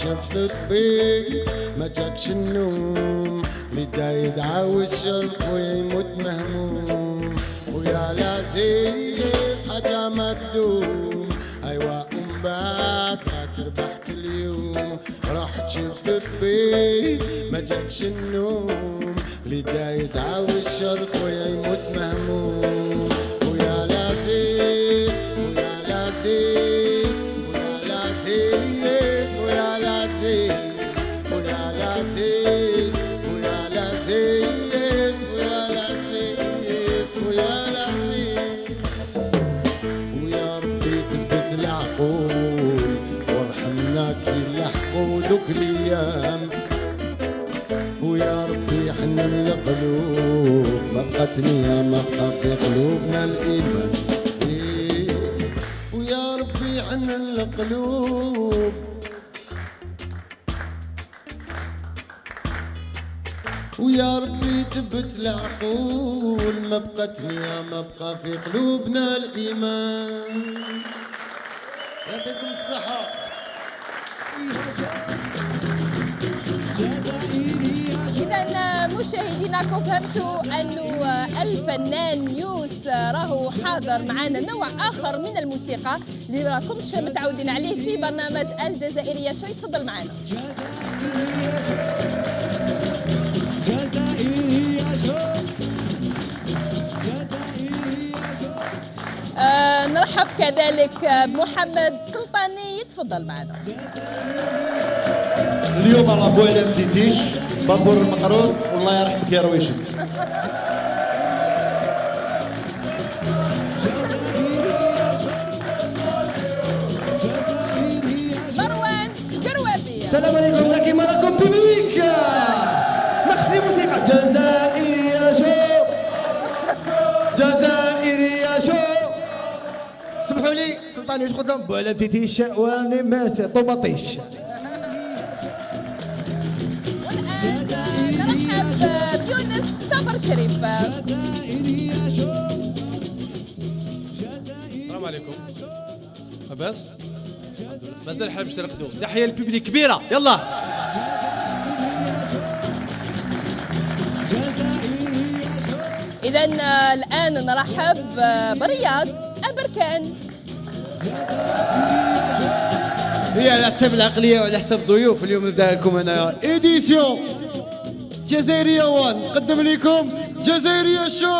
شفت طبيب ما جاكش النوم. بدا يدعى والشرف ويموت مهموم. ويا العزيز حاجة ما تدوم أيوا أم بعد راك ربحت اليوم. رحت شفت طبيب ما جاكش النوم. لدا يدعى والشرق ويا يموت مهموم. القلوب ما بقات نية ما بقى في قلوبنا الإيمان. إيه، ويا ربي حنن القلوب. ويا ربي تبت العقول ما بقت نية ما بقى في قلوبنا الإيمان. يعطيكم الصحة. مشاهدينا كم فهمتوا أنه الفنان يوس راهو حاضر معنا نوع آخر من الموسيقى اللي راكمش متعودين عليه في برنامج الجزائرية. شوي تفضل معنا آه نرحب كذلك بمحمد سلطاني. تفضل معنا. اليوم راه بويله ما تيديش بابور المقرود والله يرحمك يا كيرويشك مروان كروابي السلام عليكم لكن راكم بيبليك نقصي موسيقى. جزائري يا جو جزائري يا جو سمحوا لي سلطان يشخد لهم بولا تيتيش واني ماسي طوبطيش صبر شريف السلام عليكم. لاباس مازال الحال باش ترقدوا تحية لل public كبيرة. يلا. إذا الآن نرحب برياض أبركان هي على حساب العقلية وعلى حساب الضيوف. اليوم نبدأ لكم أنا. édition جزائرية وان. نقدم لكم جزائرية شو.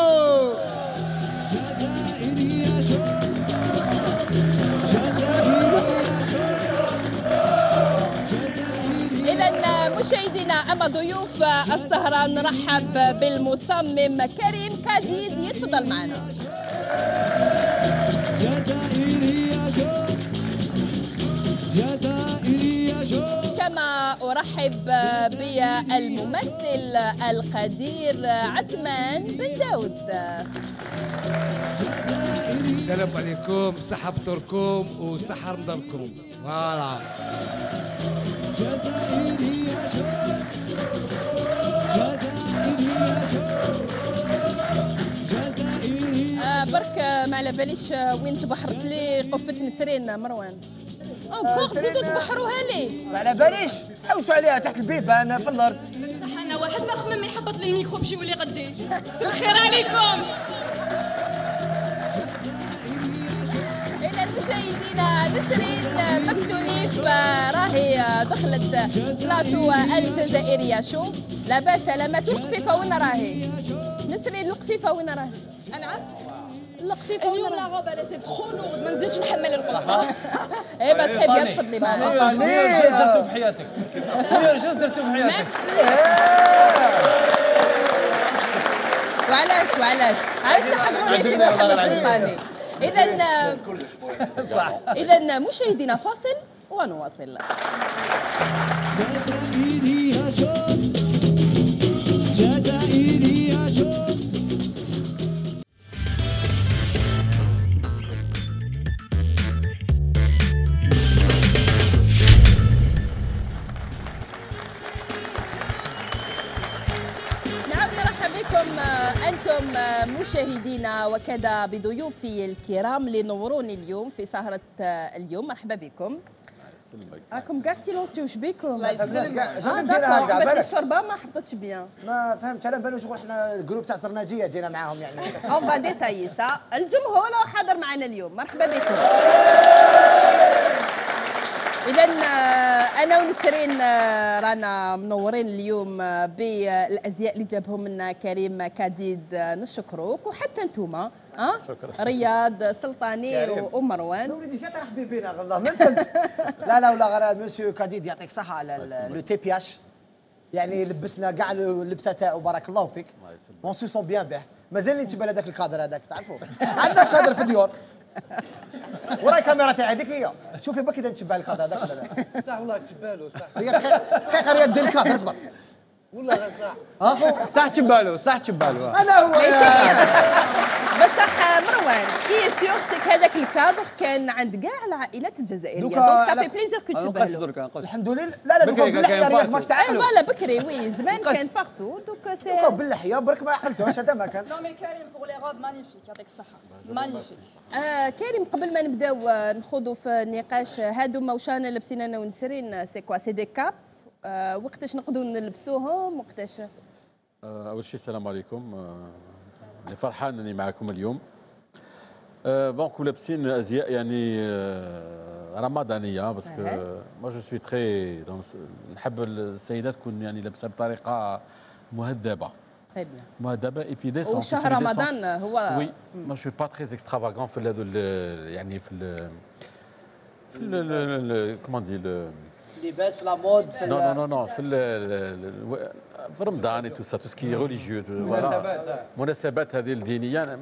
إذا مشاهدينا أما ضيوف السهرة نرحب بالمصمم كريم كازيد. يتفضل معنا. كما أرحب بالممثل القدير عثمان بن داود. السلام عليكم صحة فطوركم وصحة رمضانكم فوالا. آه، برك ما على باليش وين تبحرت لي قفة نسرين مروان؟ اونكور زيدوا تبحروها لي. ما على باليش. حوسوا عليها تحت البيبان في الأرض. بصح أنا واحد ما خمم يحبط لي الميكرو باش يولي غدي. الخير عليكم. مشاهدينا نسرين مكتونيف آه، راهي دخلت بلاطو الجزائرية. شو لاباس سلامات القفيفة وين راهي؟ نسرين القفيفة وين راهي؟ أنا القفيفة وين اليوم لا غوب elle était trop lourde ما نزلتش نحمل القفه إيه ما تحب يا تفضلي معنا درتو في حياتك جوز درتو في حياتك وعلاش وعلاش علاش تحضروا لي في محمد سلطاني اذا صح اذا مشاهدينا فاصل ونواصل أنتم آه، مشاهدينا وكذا بضيوفي الكرام اللي نوروني اليوم في سهرة آه، اليوم. مرحبا بكم. راكم كاع سيلونسيو واش بيكم؟ الله يسلمك. شنو بالك. الشوربه ما حبطتش بيان ما فهمتش أنا بالو شغل إحنا الجروب تاع سرناجية جينا معاهم يعني. اون با ديتايي سا الجمهور حاضر معنا اليوم. مرحبا بكم. اذا أنا ونسرين آه، رانا منورين اليوم آه، بالأزياء اللي جابهم لنا كريم كاديد آه، نشكروك وحتى انتوما آه رياض سلطاني و- ومروان. وليدي كي ترحبي بينا والله ما فهمت. لا لا ولا غير مسيو كاديد يعطيك الصحه على ال- لو تيبياش. يعني لبسنا كاع اللبسه تاعو بارك الله فيك. اون سي سون بيان به مازال نتبع هذاك الكادر هذاك تعرفوا. عندنا كادر في الديور. وراي الكاميرا تاعي هذيك هي. شوفي بك اذا نتبع الكادر هذاك صح والله تبالو صح هي دقيقه دقيقه رياض دير الكادر اصبر. والله صح. ها؟ صح تبالو صح تبالو. أنا هو. بصح آه، مروان سكي سيور سيك هذاك الكادر كان عند كاع العائلات الجزائرية. دوكا دونك صافي بليزير كو له درك نقص الحمد لله. لا لا دوكا باللحية. اي تعقلوا فوالا بكري وي زمان. كان بارتو دوك دوكا سي باللحية برك ما عقلتوش هذا ما كان. نو مي كريم بور لي روب مانيفيك يعطيك الصحة. مانيفيك آه كريم قبل ما نبداو آه، نخوضوا في النقاش هادو موشانا لابسين أنا ونسرين سي كوا سي دي كاب وقتاش نقدروا نلبسوهم وقتاش؟ آه، أول شيء السلام عليكم. آه، أنا فرحان أني معكم اليوم. آه، donc لابسين أزياء يعني آه، رمضانية parce que. moi je suis très نحب السيدات تكون يعني مهذبة. très bien مهذبة et puis décente وشهر رمضان هو oui moi je suis pas très extravagant في هذو يعني في ال في comment dire لباس في la mode في Non, non, ال- non, non. في في رمضان et tout ça, tout ce qui est religieux. مناسبات مناسبات هذه الدينية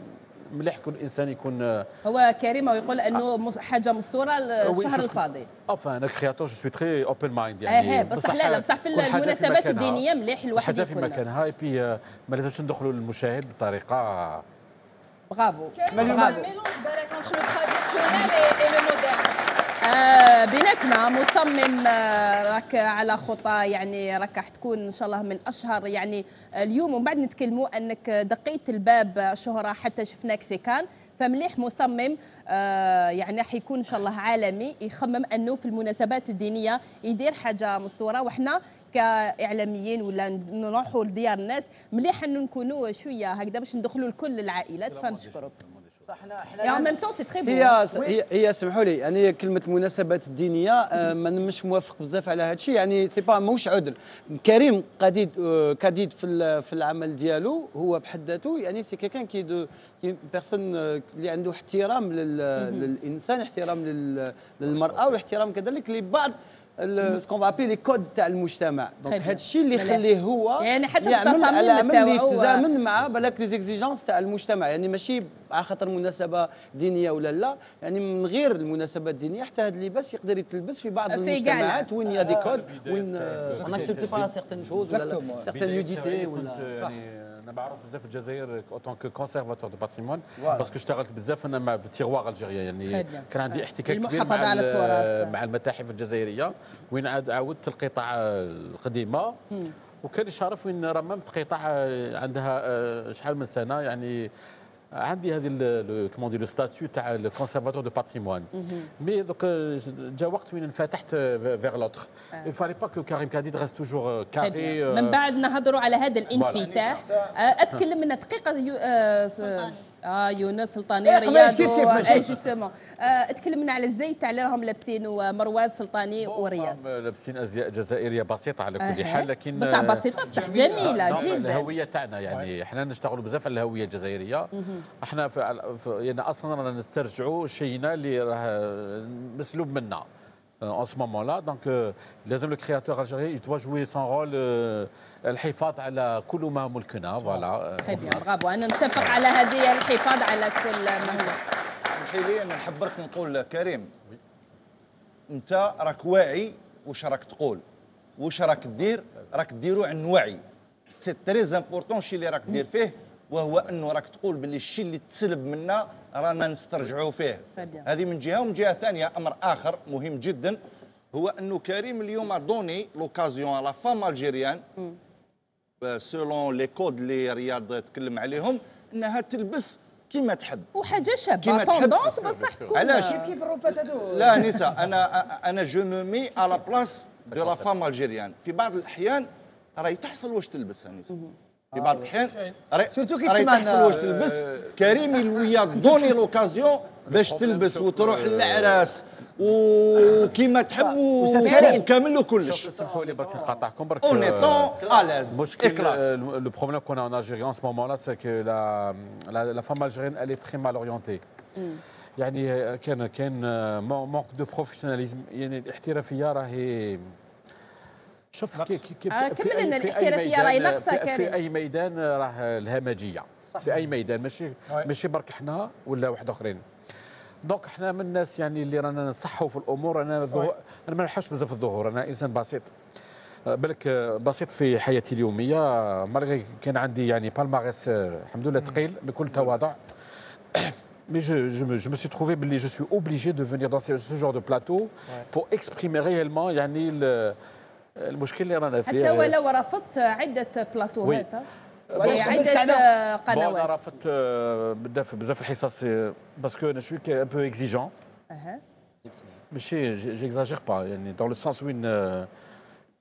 مليح كل انسان يكون هو كريم ويقول أنه مس- حاجة مستورة الشهر. الفاضي enfin أنا créateur je suis très open mind آه يعني بصح لا لا بصح في المناسبات. الدينية مليح الواحد حاجة في يكون مكانها اي بي ما لازمش ندخلوا للمشاهد بطريقة bravo mélange بالك entre le traditionnel et le moderne آه بيناتنا مصمم آه راك على خطى يعني راك راح تكون إن شاء الله من أشهر يعني اليوم. ومن بعد نتكلموا أنك دقيت الباب الشهره حتى شفناك في كان. فمليح مصمم آه يعني راح يكون إن شاء الله عالمي يخمم أنه في المناسبات الدينية يدير حاجة مستورة. وحنا كإعلاميين ولا نروحوا لديار الناس مليح انه نكونوا شوية هكذا باش ندخلوا لكل العائلات فنشكرك إحنا c'est très bon هي هي هي سمحوا لي يعني كلمة المناسبات الدينيه آه، ما مش موافق بزاف على هذا الشيء يعني c'est pas موش عذر. كريم كديد آه، كديد في ال- في العمل ديالو هو بحد ذاته يعني c'est quelqu'un qui deux personnes اللي عنده احترام لل- للإنسان احترام لل- للمرأة واحترام كذلك لبعض ce qu'on appelle les codes تاع المجتمع donc. هذا الشيء اللي. يخليه هو يعني حتى يعمل التصاميم على عمل اللي تاعو- يتزامن مع بالك les exigences تاع المجتمع. يعني ماشي على خاطر مناسبة دينية ولا لا. يعني من غير المناسبات الدينية حتى هذا اللباس يقدر يتلبس في بعض المجتمعات وين y a des codes وين on accepte pas certaines choses ولا. certaine nudité ولا يعني أنا بعرف بزاف الجزائر en tant que conservateur de patrimoine. parce que اشتغلت بزاف أنا مع le terroir algérien يعني. كان عندي. احتكاك كبير المحافظة مع على التراث. مع المتاحف الجزائرية وين عاد عاودت القطع القديمة وكان يشرف وين رممت قطع عندها آه، شحال من سنة يعني عندي هذه quand même le statut تاع ال conservateur de patrimoine mais donc جا وقت وين انفتحت vers l'autre il fallait pas que Karim Kadid reste toujours euh, Très bien. carré euh, من بعد نهضروا على هذا الانفتاح اتكلم من دقيقه. آه آه يونس سلطاني إيه، رياض. et justement اتكلمنا على الزي تاع اللي راهم لابسينه مروان سلطاني ورياض هم لابسين أزياء جزائرية بسيطة على كل. حال لكن بصح بسيطة، بصح جميلة نعم، جداً. الهوية تاعنا يعني إحنا نشتغلوا بزاف على الهوية الجزائرية إحنا في- يعني أصلا رانا نسترجعوا شينا اللي راه مسلوب منا en ce moment-là. Donc euh, لازم ال créateur الجزائري يتوا jouer son rôle الحفاظ على كل ما ملكنا voilà bravo أنا نتفق على هذه الحفاظ على كل ما هو اسمحي لي أنا نحب برك نقول كريم. أنت راك واعي واش راك تقول. واش راك دير؟ راك ديرو عن وعي. c'est très important الشيء اللي راك دير فيه. وهو أنه راك تقول باللي الشيء اللي تسلب منا رانا نسترجعوا فيه. هذه من جهة ومن جهة ثانية أمر آخر مهم جدا هو أنه كريم اليوم donne l'occasion à la femme algérienne selon les codes اللي رياض تكلم عليهم إنها تلبس كيما تحب. وحاجة شابة كيما تحب. tendance بصح تكون علاش؟ كيف كيف الروبات هذو لا نساء أنا أنا je me mets à la place de la femme algérienne في بعض الأحيان راهي تحصل واش تلبسها نساء في بعض الأحيان. راهي surtout كي راهي تسمعنا- تحصل واش تلبس. كريم lui a donné l'occasion باش تلبس وتروح للعراس وكيما تحب كريم. وكامل وكلش. سمحوا لي برك نقاطعكم برك en étant à l'aise المشكل كلاس le le problème qu'on a en Algérie en ce moment-là, c'est que la, la, la femme algérienne, elle est très mal orientée. يعني كان كان manque de professionnalisme يعني الاحترافيه راهي شوف كي- كي- كيف آه، في كمل أي- لنا في أي الاحترافية راهي في- كريم. في أي ميدان راه الهمجية. في أي ميدان ماشي؟ ماشي برك إحنا ولا واحد آخرين؟ donc إحنا من الناس يعني اللي رانا نصحوا في الأمور أنا أنا ما نحبش بزاف الظهور أنا إنسان بسيط. آه، بالك آه، بسيط في حياتي اليومية. malgré كان عندي يعني palmarès آه، الحمد لله ثقيل بكل تواضع. Mais je, je, me, je me suis trouvé, باللي je suis obligé de venir dans ce, ce genre de plateau pour exprimer réellement يعني ال- المشكل اللي رانا فيه حتى ولو رفضت عده على- آه، bon أنا قنوات رفضت آه، بزاف بزاف الحصص parce que أنا شوي un peu exigeant أها. ماشي j'exagère pas يعني dans le sens وين آه،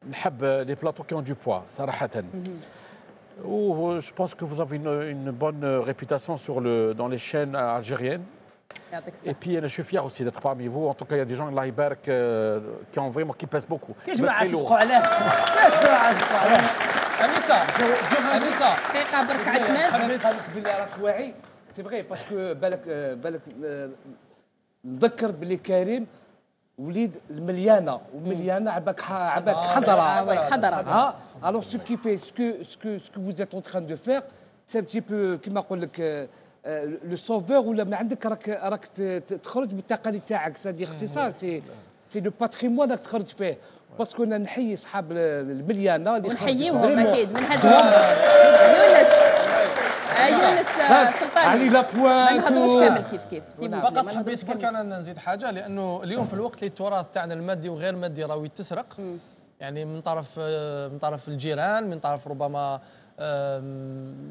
نحب les plateaux qui ont de poids صراحة pense que vous avez une, une bonne réputation sur le, dans les chaînes algériennes. يعطيك Et الصحه puis, je suis fier aussi d'être parmi vous. En tout cas, il y a des gens, الله يبارك, euh, qui ont vraiment, qui pèsent beaucoup. كي Vous êtes جماعة très lourd. صدقوا عليه كيف جماعة صدقوا عليه انسه انسه دقيقه برك عثمان قال لك باللي راك واعي سي فغي باسكو بالك آه، بالك آه، نذكر باللي كريم وليد المليانه ومليانه عباك ح- عباك حضره آه، وي، حضرة. ها الوغ سو كي في سكو سكو سكو فوز êtes en train de faire سي بتي بو كيما نقول لك لو سوفور ولا من عندك راك راك تخرج من التقاليد تاعك. c'est-à-dire c'est ça c'est c'est le patrimoine راك تخرج فيه. parce que أنا نحيي أصحاب المليانة اللي ونحييهم. أكيد من هذا يونس. آه، يونس آه، علي سلطاني لا ما نهضروش كامل كيف كيف. سيبوا فقط حبيت برك أنا نزيد حاجة لأنه اليوم في الوقت اللي التراث تاعنا المادي وغير مادي راهو يتسرق. يعني من طرف آه، من طرف الجيران من طرف ربما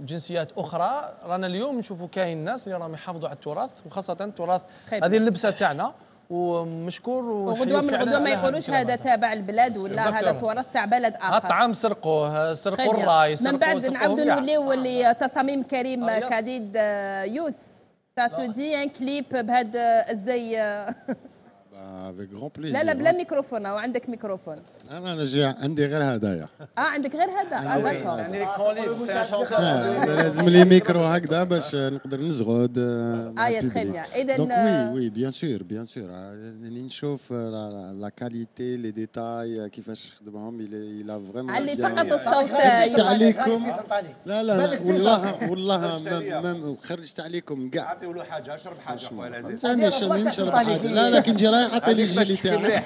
جنسيات أخرى رانا اليوم نشوفوا كاين ناس اللي راهم يحافظوا على التراث وخاصة التراث خيب. هذه اللبسة تاعنا ومشكور وغدوة من غدوة ما يقولوش هذا تابع البلاد ولا هذا. تراث تاع بلد آخر الطعام سرقوه سرقوا. الراي من بعد نعاودوا. نوليو اللي تصاميم كريم آه، يلا. كديد آه، يونس ça te dit un clip بهذا الزي آه، avec grand plaisir لا لا بلا ميكروفون أو عندك ميكروفون أنا أنا جاي عندي غير هدايا. آه عندك غير هذا آه d'accord آه، لازم لي ميكرو هكذا باش نقدر نزغد آه، يا. إذن، دونك آه، وي وي بيان سور بيان سور راني نشوف لا كاليتي لي ديتاي كيفاش خدمهم. إلى فريمون علي فقط الصوت. عليكم. لا لا والله والله خرجت عليكم كاع. عطيو له حاجة اشرب حاجة خويا العزيز. شنو نشرب حاجة. لا لا كنت جاي رايح عطي لي الجيلي تاعي.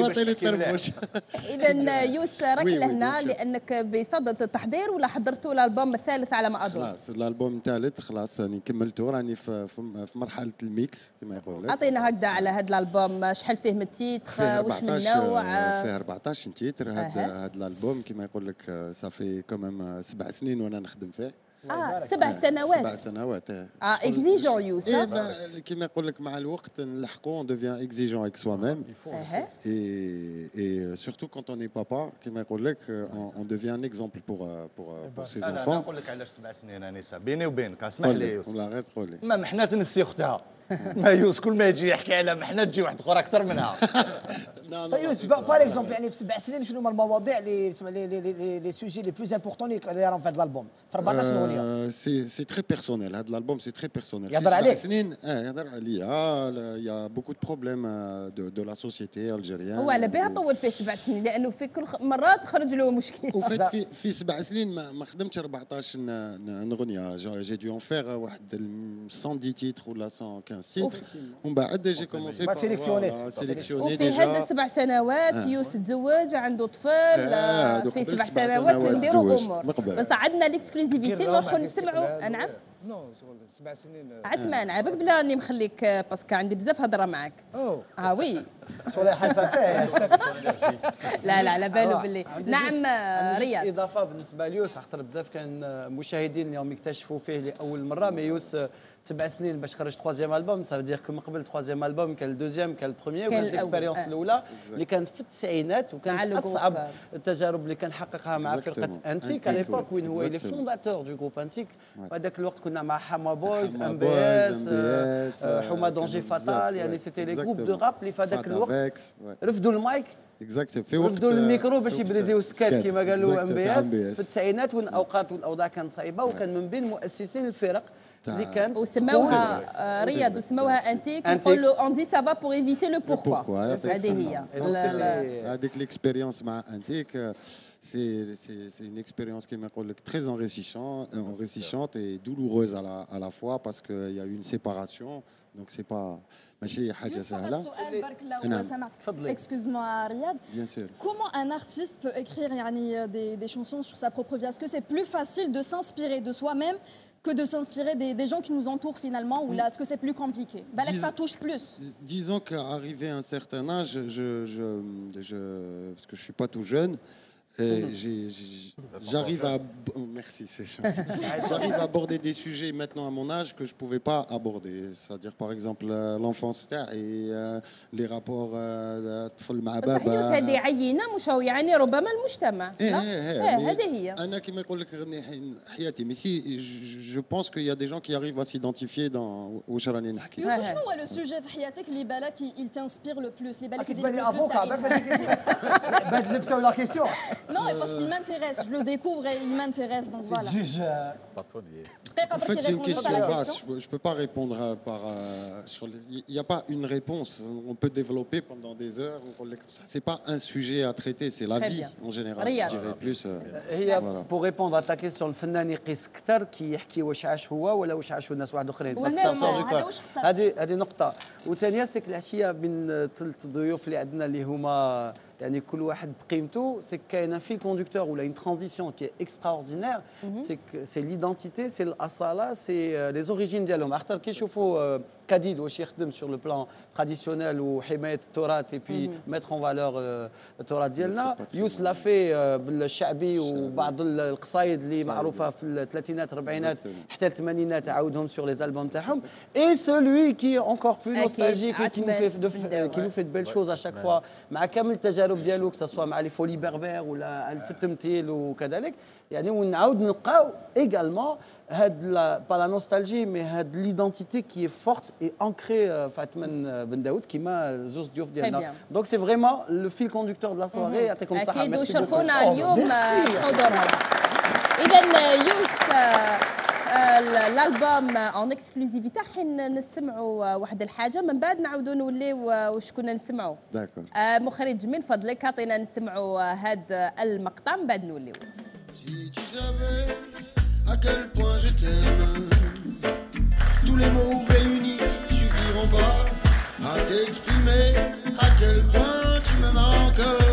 وعطي لي. الطربوش إذا يوس bien sûr. لأنك بصدد التحضير ولا حضرتوا الألبوم الثالث على ما أظن؟ خلاص الألبوم الثالث خلاص راني كملته راني في في مرحلة ال mix كما يقول لك أعطينا هكذا على هذا الألبوم شحال فيه من فيه واش من 14 نوع؟ فيه 14 titres. هذا الألبوم كما يقول لك صافي quand même سبع سنين وأنا نخدم فيه. آه سبع سبع سنوات سنوات آه اكزيجون et pa- كما يقول لك مع الوقت نلحقوا devient exigeant avec soi-même. أها. et, et surtout quand on est papa كما يقول لك un exemple pour euh, pour euh, pour ses أنا نقول لك علاش سبع سنين انسه بيني وبينك أسمح لي ولا غير تقول لي. ما محنا تنسي أختها. ما يوسف كل ما يجي يحكي على محنا تجي واحد أخرى أكثر منها. فيوسف بار اكزومبل يعني في سبع سنين شنو هما المواضيع اللي تسمى لي لي لي لي سوجي لي بلوز إمبورتون اللي راهم في هذا الألبوم. في 14 شنو هي Euh, c'est c'est très personnel هذا الألبوم c'est très personnel يهضر في سبع عليك. سنين آه يهضر عليا. آه، لا، beaucoup de problèmes euh, de, de la société algérienne هو على بها طول فيه سبع سنين لأنه في كل مره تخرج له مشكل وفات في سبع سنين ما, خدمتش 14 ن- ن- نغنية. جي دو اون فيغ واحد ال 110 تيتر ولا 115 تيتر ومن بعد جي كومونسي بعد sélectionné. سيليكسيوني وفي هذا السبع سنوات آه. يوس تزوج عنده طفل في سبع سبع سنوات نديروا امور. بس عندنا ليكسكلوزيفيتي نروحوا نسمعوا نعم نو شغل سبع سنين عاد مانع بلا راني مخليك باسكو عندي بزاف هضرة معاك. اوه آه وي صلاح لا لا على بالو باللي نعم آه، رياض. إضافة بالنسبة ليوس. خاطر بزاف كان مشاهدين اليوم يكتشفوا فيه لأول مرة. مي يوس آه، سبع سنين باش خرج تخوازيام البوم سا دير كو من قبل تخوازيام البوم كان الدوزيام كان البروميير كان وكانت الأول، الاكسبيريونس آه. الأولى اللي كانت في التسعينات وكانت لو أصعب. التجارب اللي كان حققها مع فرقة. انتيك Antique, على ليبوك. وين هو لي. فونداتور دو جروب انتيك وهذاك الوقت كنا مع حما بويز ام بي اس MBS, حما دونجي فاتال يعني. سيتي لي جروب دو. راب اللي في هذاك الوقت. رفدوا المايك Exact. في وقت رفدوا الميكرو باش يبريزيو سكات. كما قالوا. ام بي اس. في التسعينات وين الاوقات والاوضاع كانت صعيبة وكان من بين مؤسسين الفرق اللي كانت وسموها آه، رياض وسموها انتيك أنتيك. يقول له اون دي سافا بور ايفيتي لو بوركوا pourquoi هذه هي Et donc, لا- c'est لا- les- هذيك l'expérience مع انتيك c'est c'est c'est une expérience كما يقول لك très enrichissante enrichissante et douloureuse à la à la fois parce que il y a eu une séparation donc c'est pas ماشي حاجه يوسف فقط سهله سؤال بارك الله نعم. سمعتك تفضلي. excuse moi Riyad bien sûr Comment un artiste peut écrire yani, euh, des, des chansons sur sa propre vie Est-ce que c'est plus facile de s'inspirer de soi-même que de s'inspirer des, des gens qui nous entourent finalement Ou là, est-ce que c'est plus compliqué? Balak, Dis- ça touche plus. disons qu'arrivé à un certain âge je, je, je parce que je suis pas tout jeune j'arrive à oh, merci c'est gentil. j'arrive à aborder des sujets maintenant à mon âge que je pouvais pas aborder c'est-à-dire par exemple euh, l'enfance et euh, les rapports euh, الطفل مع بصح يوس بابا هذه عينه مش هو يعني ربما المجتمع إيه لا؟ إيه إيه، إيه، هذه mais هي انا كما يقول لك غني حي- حياتي mais si je, je pense qu'il y a des gens qui arrivent à s'identifier dans واش راني نحكي Youssef, Ouais. شنو هو le sujet في حياتك اللي بالك il t'inspire le plus اللي بالك اكيد يدير بالي le plus افوكا تعيش؟ بالك بالي كيسيون بعد لبسه ولا كيسيون Non, mais parce qu'il m'intéresse, je le découvre et il m'intéresse, donc voilà. جوج دقيقة En باش fait, c'est une يريبوندوا question على la vaste. question. Je ne peux pas répondre à- par. euh, sur les- Il n'y a pas une réponse. On peut développer pendant des heures. Ce n'est pas un sujet à traiter, c'est la Très vie bien. en général. Riyad. Je dirais plus. euh, هي Voilà. بور ريبوندر تا كيسيون الفنان يقيس اكثر كي يحكي واش عاش هو ولا واش عاشوا الناس واحد اخرين ولا باسكو ما، ça sort du هذا corps. واش حسبت؟ هذه هذه نقطه وثانيه سيك العشيه بين ثلاث ضيوف اللي عندنا اللي هما يعني كل واحد بقيمته سي كاينة في كوندكتور ولا اون ترانزيسيون كي اكستراوردينير سي سي ليدونتيتي سي الاصاله سي لي زوريجين ديالهم اختار كي يشوفوا آه، كديد واش يخدم سور لو بلان تراديسيونيل وحمايه التراث اي بي ميتر اون فالور التراث ديالنا يوس لا في آه، بالشعبي وبعض ال- القصايد اللي معروفه في الثلاثينات الاربعينات. حتى الثمانينات عاودهم سور لي البوم تاعهم اي سولوي كي انكور بلو. نوستالجيك de- بالدواء. qui nous fait de belles choses à chaque fois. مع كامل التجارب ديالو سواء مع لي فولي بربر ولا في التمثيل وكذلك يعني ونعاود نلقاو ايغالمون هاد با لا نوستالجي مي هاد ليدونتيتي كي فورت اي انكري فاطمه بن داود كيما زوز ضيوف ديالنا دونك سي فريمون لو فيل كوندكتور دو لا سواري يعطيكم الصحه أكيد وشرفونا اليوم حضورهم اذا يوس آه، الالبوم اون اكسكلوزيفيتي حين نسمعوا واحد الحاجة من بعد نعاودوا نوليو واش كنا نسمعوا داكور مخرج من فضلك عطينا نسمعوا هذا المقطع من بعد نوليو à quel point je t'aime, tous les mots réunis suffiront pas à t'exprimer à quel point tu me manques.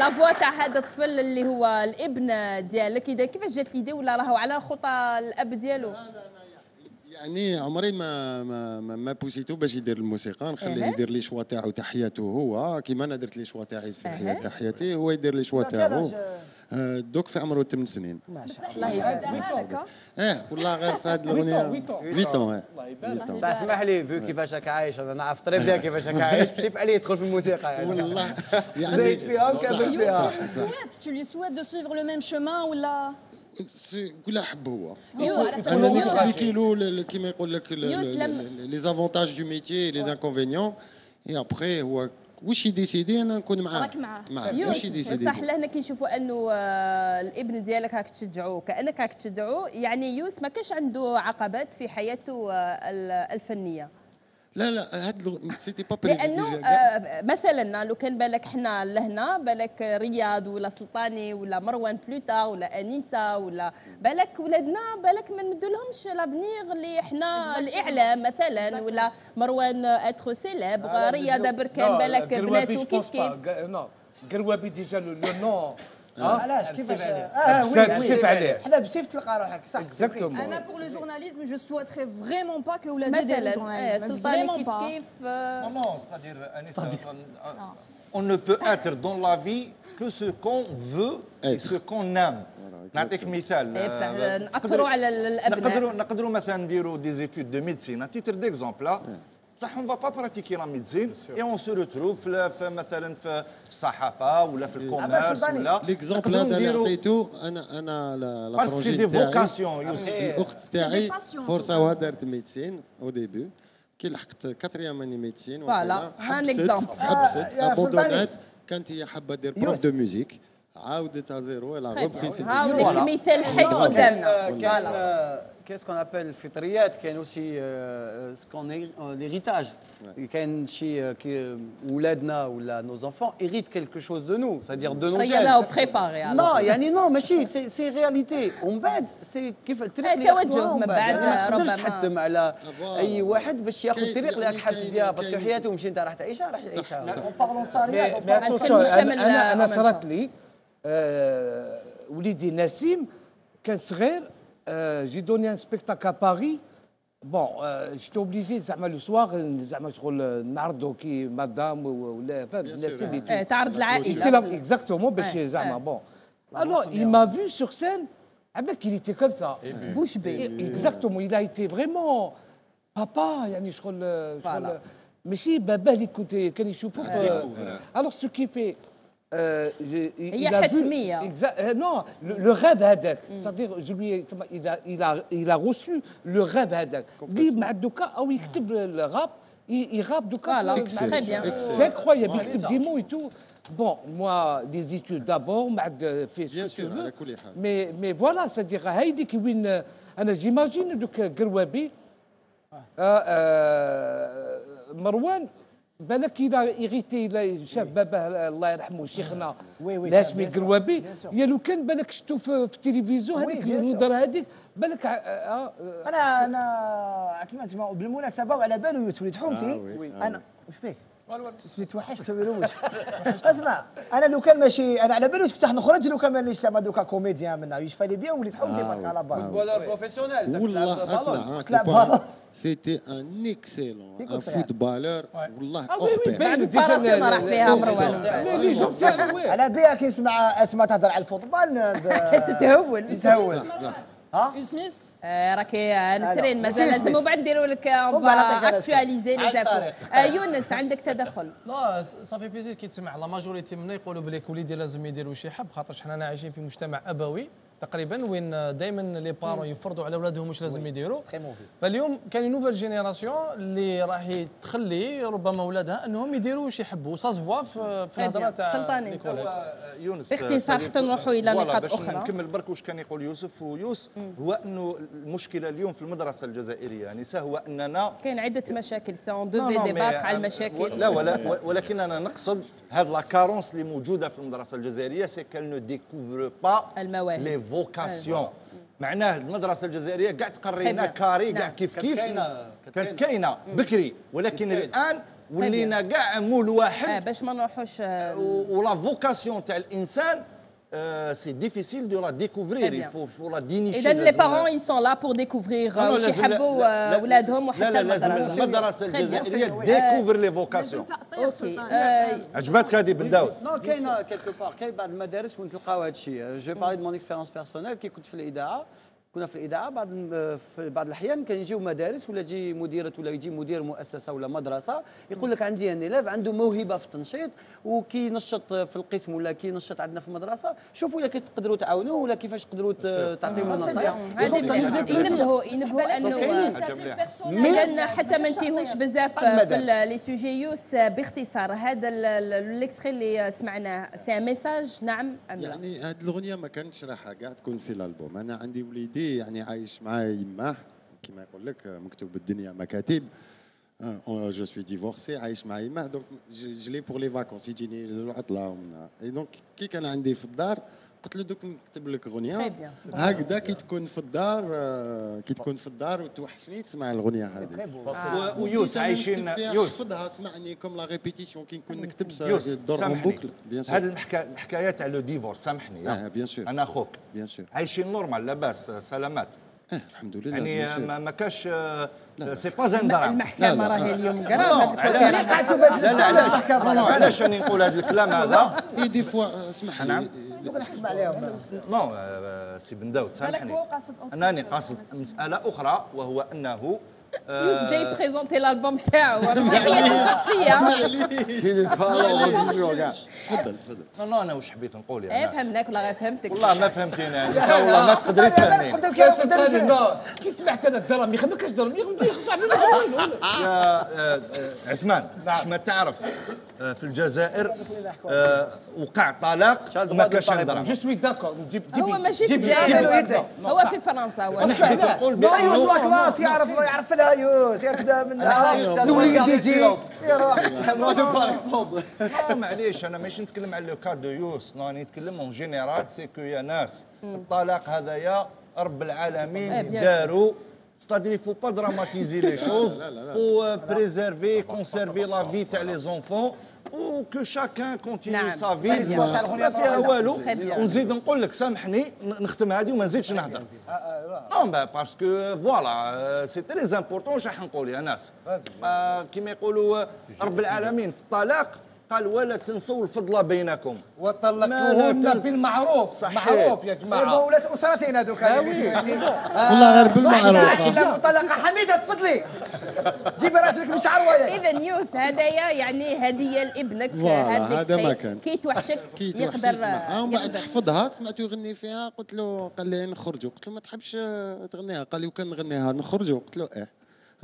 la voix تاع هذا الطفل اللي هو الابن ديالك. إذا كيفاش جات l'idée ولا راهو على خطى الأب ديالو؟ يعني عمري ما ما ما, ما poussé تو باش يدير الموسيقى. نخليه أها. يدير les choix تاعو تاع حياته هو. كيما أنا درت les choix تاعي في تاع حياتي هو يدير les choix تاعو. دوك في عمره 8 سنين بصح الله يبداها لك آه والله غير في هذه الاغنيه 8 تاع اسمح لي فيو كيفاش راك عايش أنا نعرف طريق bien كيفاش راك عايش ماشي عليه يدخل في الموسيقى يعني والله يعني زايد فيها وكمل Youss, فيها tu lui souhaites, tu lui souhaites de suivre le même chemin ou là? كل حب هو يوس أنا نexpliquي له ل- ل- كيما يقول لك يوس لما- les avantages du métier les inconvénients et après هو واش يdécidi أنا نكون معاه. راك معاه. معاه. واش يdécidi صح لهنا كي نشوفوا أنه آه، الابن ديالك راك تشجعوه كأنك راك تشجعوه يعني يوس ما كانش عنده عقبات في حياته آه، ال- الفنية. لا لا هاد سيتي با لأنه آه، مثلا لو كان بالك حنا لهنا بالك رياض ولا سلطاني ولا مروان بلوتا ولا أنيسة ولا بالك ولادنا بالك ما نمدوا لهمش لافنيغ اللي حنا الإعلام مثلا ولا مروان اترو سيليبر رياض بركان بالك بناته كيف كيف؟ نو قروابي ديجا لو نو. علاش كيفاش آه وي بسيف عليه حنا بسيف تلقى روحك صح Exactement. Anna, pour le journalisme, je souhaiterais vraiment pas que vous la dédez le مثلا آه، journalisme. سلطاني Vraiment كيف pas. كيف آه، Non, non, c'est-à-dire, Anissa, on- on ne peut être dans la vie que ce qu'on veut et Être. ce qu'on aime. نعطيك مثال إيه بصح آه، نأثروا على الابناء نقدروا نقدروا مثلا نديروا des études de médecine titre d'exemple بصح on pas pratiquer la médecine et on se retrouve في مثلا في الصحافه ولا في ال commerce سلطاني. ولا. l'exemple هذا اللي عطيتو أنا أنا لا باسكو سي دي فوكاسيون يوسف الاخت تاعي فرصه. وها دارت ميديسين أو ديبي كي لحقت كاتريام اني ميديسين فوالا، ان exemple. حبست ابوندونات كانت هي حابه دير بروف. دو ميوزيك عاودت زيرو لا ريبري هاولي في مثال حي قدامنا فوالا كاين سكون ابل الفطريات كاين اوسي سكون ليريتاج كاين شي كي ولادنا ولا نو زونفون هيريت كيلكو شوز دو نو سادير دو نو رياضه بريباري نو يعني نو ماشي سي سي رياليتي ومن بعد سي كيف الطريق اللي توجه ياخذوها من ومن بعد ما تقدرش ربما. تحتم على اي واحد باش ياخذ كاين- الطريق اللي راك يعني حابس كاين- فيها باسكو كاين- حياته مشي انت راح تعيشها راح يعيشها اون بارلون سا مي رياض مي عاد اتونسيون كلمة أنا كامل أنا أنا en même صرات temps. لي آه، وليدي نسيم كان صغير آه، جي دوني ان سبيكتاكل ا باري بون جيت اوبليجي زعما لو سواغ زعما شغل نعرضوا كي مدام ولا فهمت نسيم آه، تعرض سي العائله لا اكزاكتومون باش آه، زعما آه. بون Alors, il m'a vu sur scène, ah ben qu'il était comme ça. بوش بي Exactement, il a été vraiment papa, يعني شغل Voilà. شغل ماشي بابا اللي كنت كان يشوفوك alors ce qui fait euh, j'ai- il هي il a vu- حتمية. Exa- euh, non le, le rêve هذاك c'est-à-dire je lui ai- il a il a il a reçu le rêve هذاك اللي مع دوكا او يكتب الراب ي- يغاب دوكا Voilà, في- مع très bien. c'est incroyable يكتب دي مو et tout Bon, moi, des études d'abord, بعد في Bien sûr, على كل حال. مي مي فوالا سادير هايدي كي وين أنا آه آه بالك إلى ايغيتي إلى شاف باباه الله يرحمه شيخنا oui oui الهاشمي bien sûr, قروابي bien sûr. يا لو كان بالك شفتو في, في التلفزيون هذيك. النظره هذيك بالك آه، آه أنا أنا كما تسمعوا بالمناسبة وعلى بالو يوسف وليد حومتي آه، oui. أنا وش بيك؟ تسمي توحشت تسوي له وش اسمع أنا لو كان ماشي أنا على بالي كنت نخرج لو كان مانيش زعما دوكا comédien منا يشفى لي bien وليد حومتي آه، parce que à la base footballeur professionnel والله أسمع تلعب ballon. c'était un excellent un footballeur والله آه، اوف بعد ال- راح فيها مروان. على بها كي نسمع اسماء تهضر على ال football ن- تتهول Usmist آه، راكي نسرين مازال لازم. ومن بعد نديروا لك actualiser les infos. يونس عندك تدخل. لا ça fait plaisir كي تسمع la majorité منا يقولوا بلي وليدي لازم يديروا شي حب خاطرش حنا عايشين في مجتمع أبوي. تقريبا وين دائما les parents يفرضوا على اولادهم واش لازم يديروا. فاليوم كاين nouvelle génération اللي راهي تخلي ربما اولادها أنهم يديروا واش يحبوا. ça se voit في الهضرة. تاع سلطاني. يونس باختصار حتى نروحوا إلى voilà، نقاط باش أخرى. نكمل برك واش كان يقول يوسف. ويوس هو أنه المشكلة اليوم في المدرسة الجزائرية. نساء هو أننا كاين عدة مشاكل si on Non, devait non, débattre على المشاكل. لا ولا ولكن أنا نقصد هاد la carence اللي موجودة في المدرسة الجزائرية c'est qu'elle ne découvre pas المواهب. vocations. معناه المدرسة الجزائرية كاع تقرينا. carré نعم. كاع كيف كانت كيف. كاينة- كانت كاينة بكري. ولكن. الآن ولينا كاع moule آه واحد باش ما نروحوش آه، و la vocation تاع الإنسان c'est difficile de la découvrir Très bien. il faut faut la dénicher اذا les parents ils sont là pour découvrir آه، واش يحبوا آه، اولادهم وحتى لا لا لازم المدرسة المدرسة Très bien. الجزائريه آه، découvre les vocations OK آه، عجبتك هذه بن داود non كاينة quelque part كاين بعض المدارس وين تلقاو هذا الشيء je parlais de mon expérience personnelle كي كنت في الاذاعه كنا في الاذاعه بعض في بعض الأحيان كان يجيو مدارس ولا تجي مديره ولا يجي مدير مؤسسة ولا مدرسة يقول لك عندي un élève عنده موهبة في التنشيط وكي ينشط في القسم ولا كي ينشط عندنا في المدرسة شوفوا إلا كي تقدروا تعاونوه ولا كيفاش تقدروا تعطيوه نصائح هذه ينبهوا ينبهوا أنه كان حتى ما ننتهوش بزاف في le sujet يوس باختصار هذا ال extrait اللي سمعناه c'est un message نعم أم لا؟ يعني هاد الأغنية ما كانتش رايحة كاع تكون في الألبوم. أنا عندي وليدي يعني عايش معايا يماه كما يقول لك مكتوب الدنيا مكاتب. je suis divorcé عايش مع يماه donc je l'ai pour les vacances يجيني العطلة ومنا et donc كي كان عندي في الدار؟ قلت له دوك نكتب لك اغنيه. هكذا كي تكون في الدار آه، كي تكون في الدار وتوحشني تسمع الاغنيه هذه ويوس عايشين يوس خذها اسمعني comme la répétition كي نكون نكتب يوس دور اون سامحني بوكل bien sûr هذه الحكاية تاع le divorce سامحني آه bien sûr أنا أخوك bien sûr عايشين normal لاباس سلامات آه الحمد لله يعني. ما, ما كاش. c'est pas un drame المحكمه راهي اليوم قرا لا،. لا لا علاش راني نقول هذا الكلام هذا et des fois اسمح نعم. لي دوك نحكم عليهم. non آه، سي بن داود سامحني أنني قاصد مسألة أخرى وهو أنه يوس جاي présenter الالبوم تاعو ماشي حياته الشخصيه تفضل تفضل non non أنا واش حبيت نقول يا إيه ناس فهمناك ولا غير فهمتك. والله ما فهمتيني يعني والله ما تقدري يا كي سمعت أنا ال drame ما drame يخدع يا آه، عثمان باش ما تعرف آه، في الجزائر آه، وقع طلاق وما كاش drame je suis d'accord جيب هو ماشي في الجزائر. هو في فرنسا هو. أنا حبيت نقول يوز كلاس يعرف يعرف لها يوز يبدأ من الوليد ديتي يروح آه، معليش أنا ماشي نتكلم على le cas de يوس راني نتكلم en général c'est que يا ناس. الطلاق هذايا رب العالمين داروا c'est-à-dire faut pas dramatiser les choses faut préserver conserver la vie تاع les enfants que chacun continue نعم، sa vie. ما فيها والو. ونزيد نقول لك سامحني نختم هذه وما نزيدش نهضر non pas parce que voilà c'est très important واش راح نقول يا ناس كيما يقولوا رب العالمين في الطلاق قال ولا تنسوا الفضل بينكم. تنس- بالمعروف. صحيح. معروف يا جماعة. ولات اسرتين هذوك والله غير بالمعروف. واحدة مطلقة حميدة تفضلي. جيبي راجلك مش عرويه اذا نيوس هدايا يعني هدية لابنك هذا هذا ما. كان. كي توحشك يقدر ومن بعد حفظها سمعته يغني فيها قلت له قال لي نخرجوا قلت له ما تحبش تغنيها؟ قال لي وكان نغنيها نخرجوا قلت له آه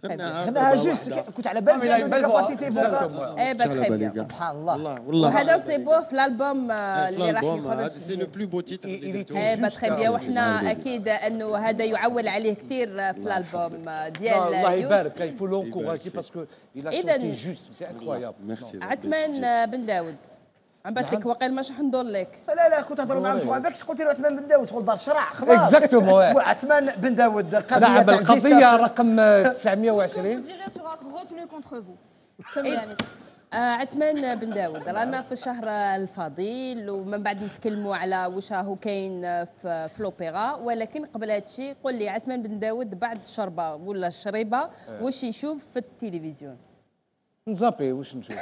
خدناها juste كنت على بالك عنده des capacités vocales eh bah très bien سبحان الله. وهذا نصيبوه في الألبوم آه، اللي راح يخرج هذا c'est le plus beau titre eh bah très bien وحنا أكيد إنه هذا يعول عليه كثير في الألبوم ديال الله. يبارك. il faut l'encourager parce que il a chanté juste. C'est incroyable. merci عثمان آه، بن داود. عم بات لك واقيلا مش راح ندور لك لا لا كنت تهضروا معاه شغل بالكش قلت له عثمان بن داود شغل دار شرع خلاص ouais. وعثمان بن داود نعم القضية juste. رقم Ce que 920 vous direz sera retenu contre vous. Comme Et- Yanis. آه عثمان بن داود رانا في الشهر الفضيل ومن بعد نتكلموا على واش راهو كاين في, الأوبرا ولكن قبل هذا الشيء قل لي عثمان بن داود بعد الشربه ولا الشريبه واش يشوف في التلفزيون نزابي واش نشوف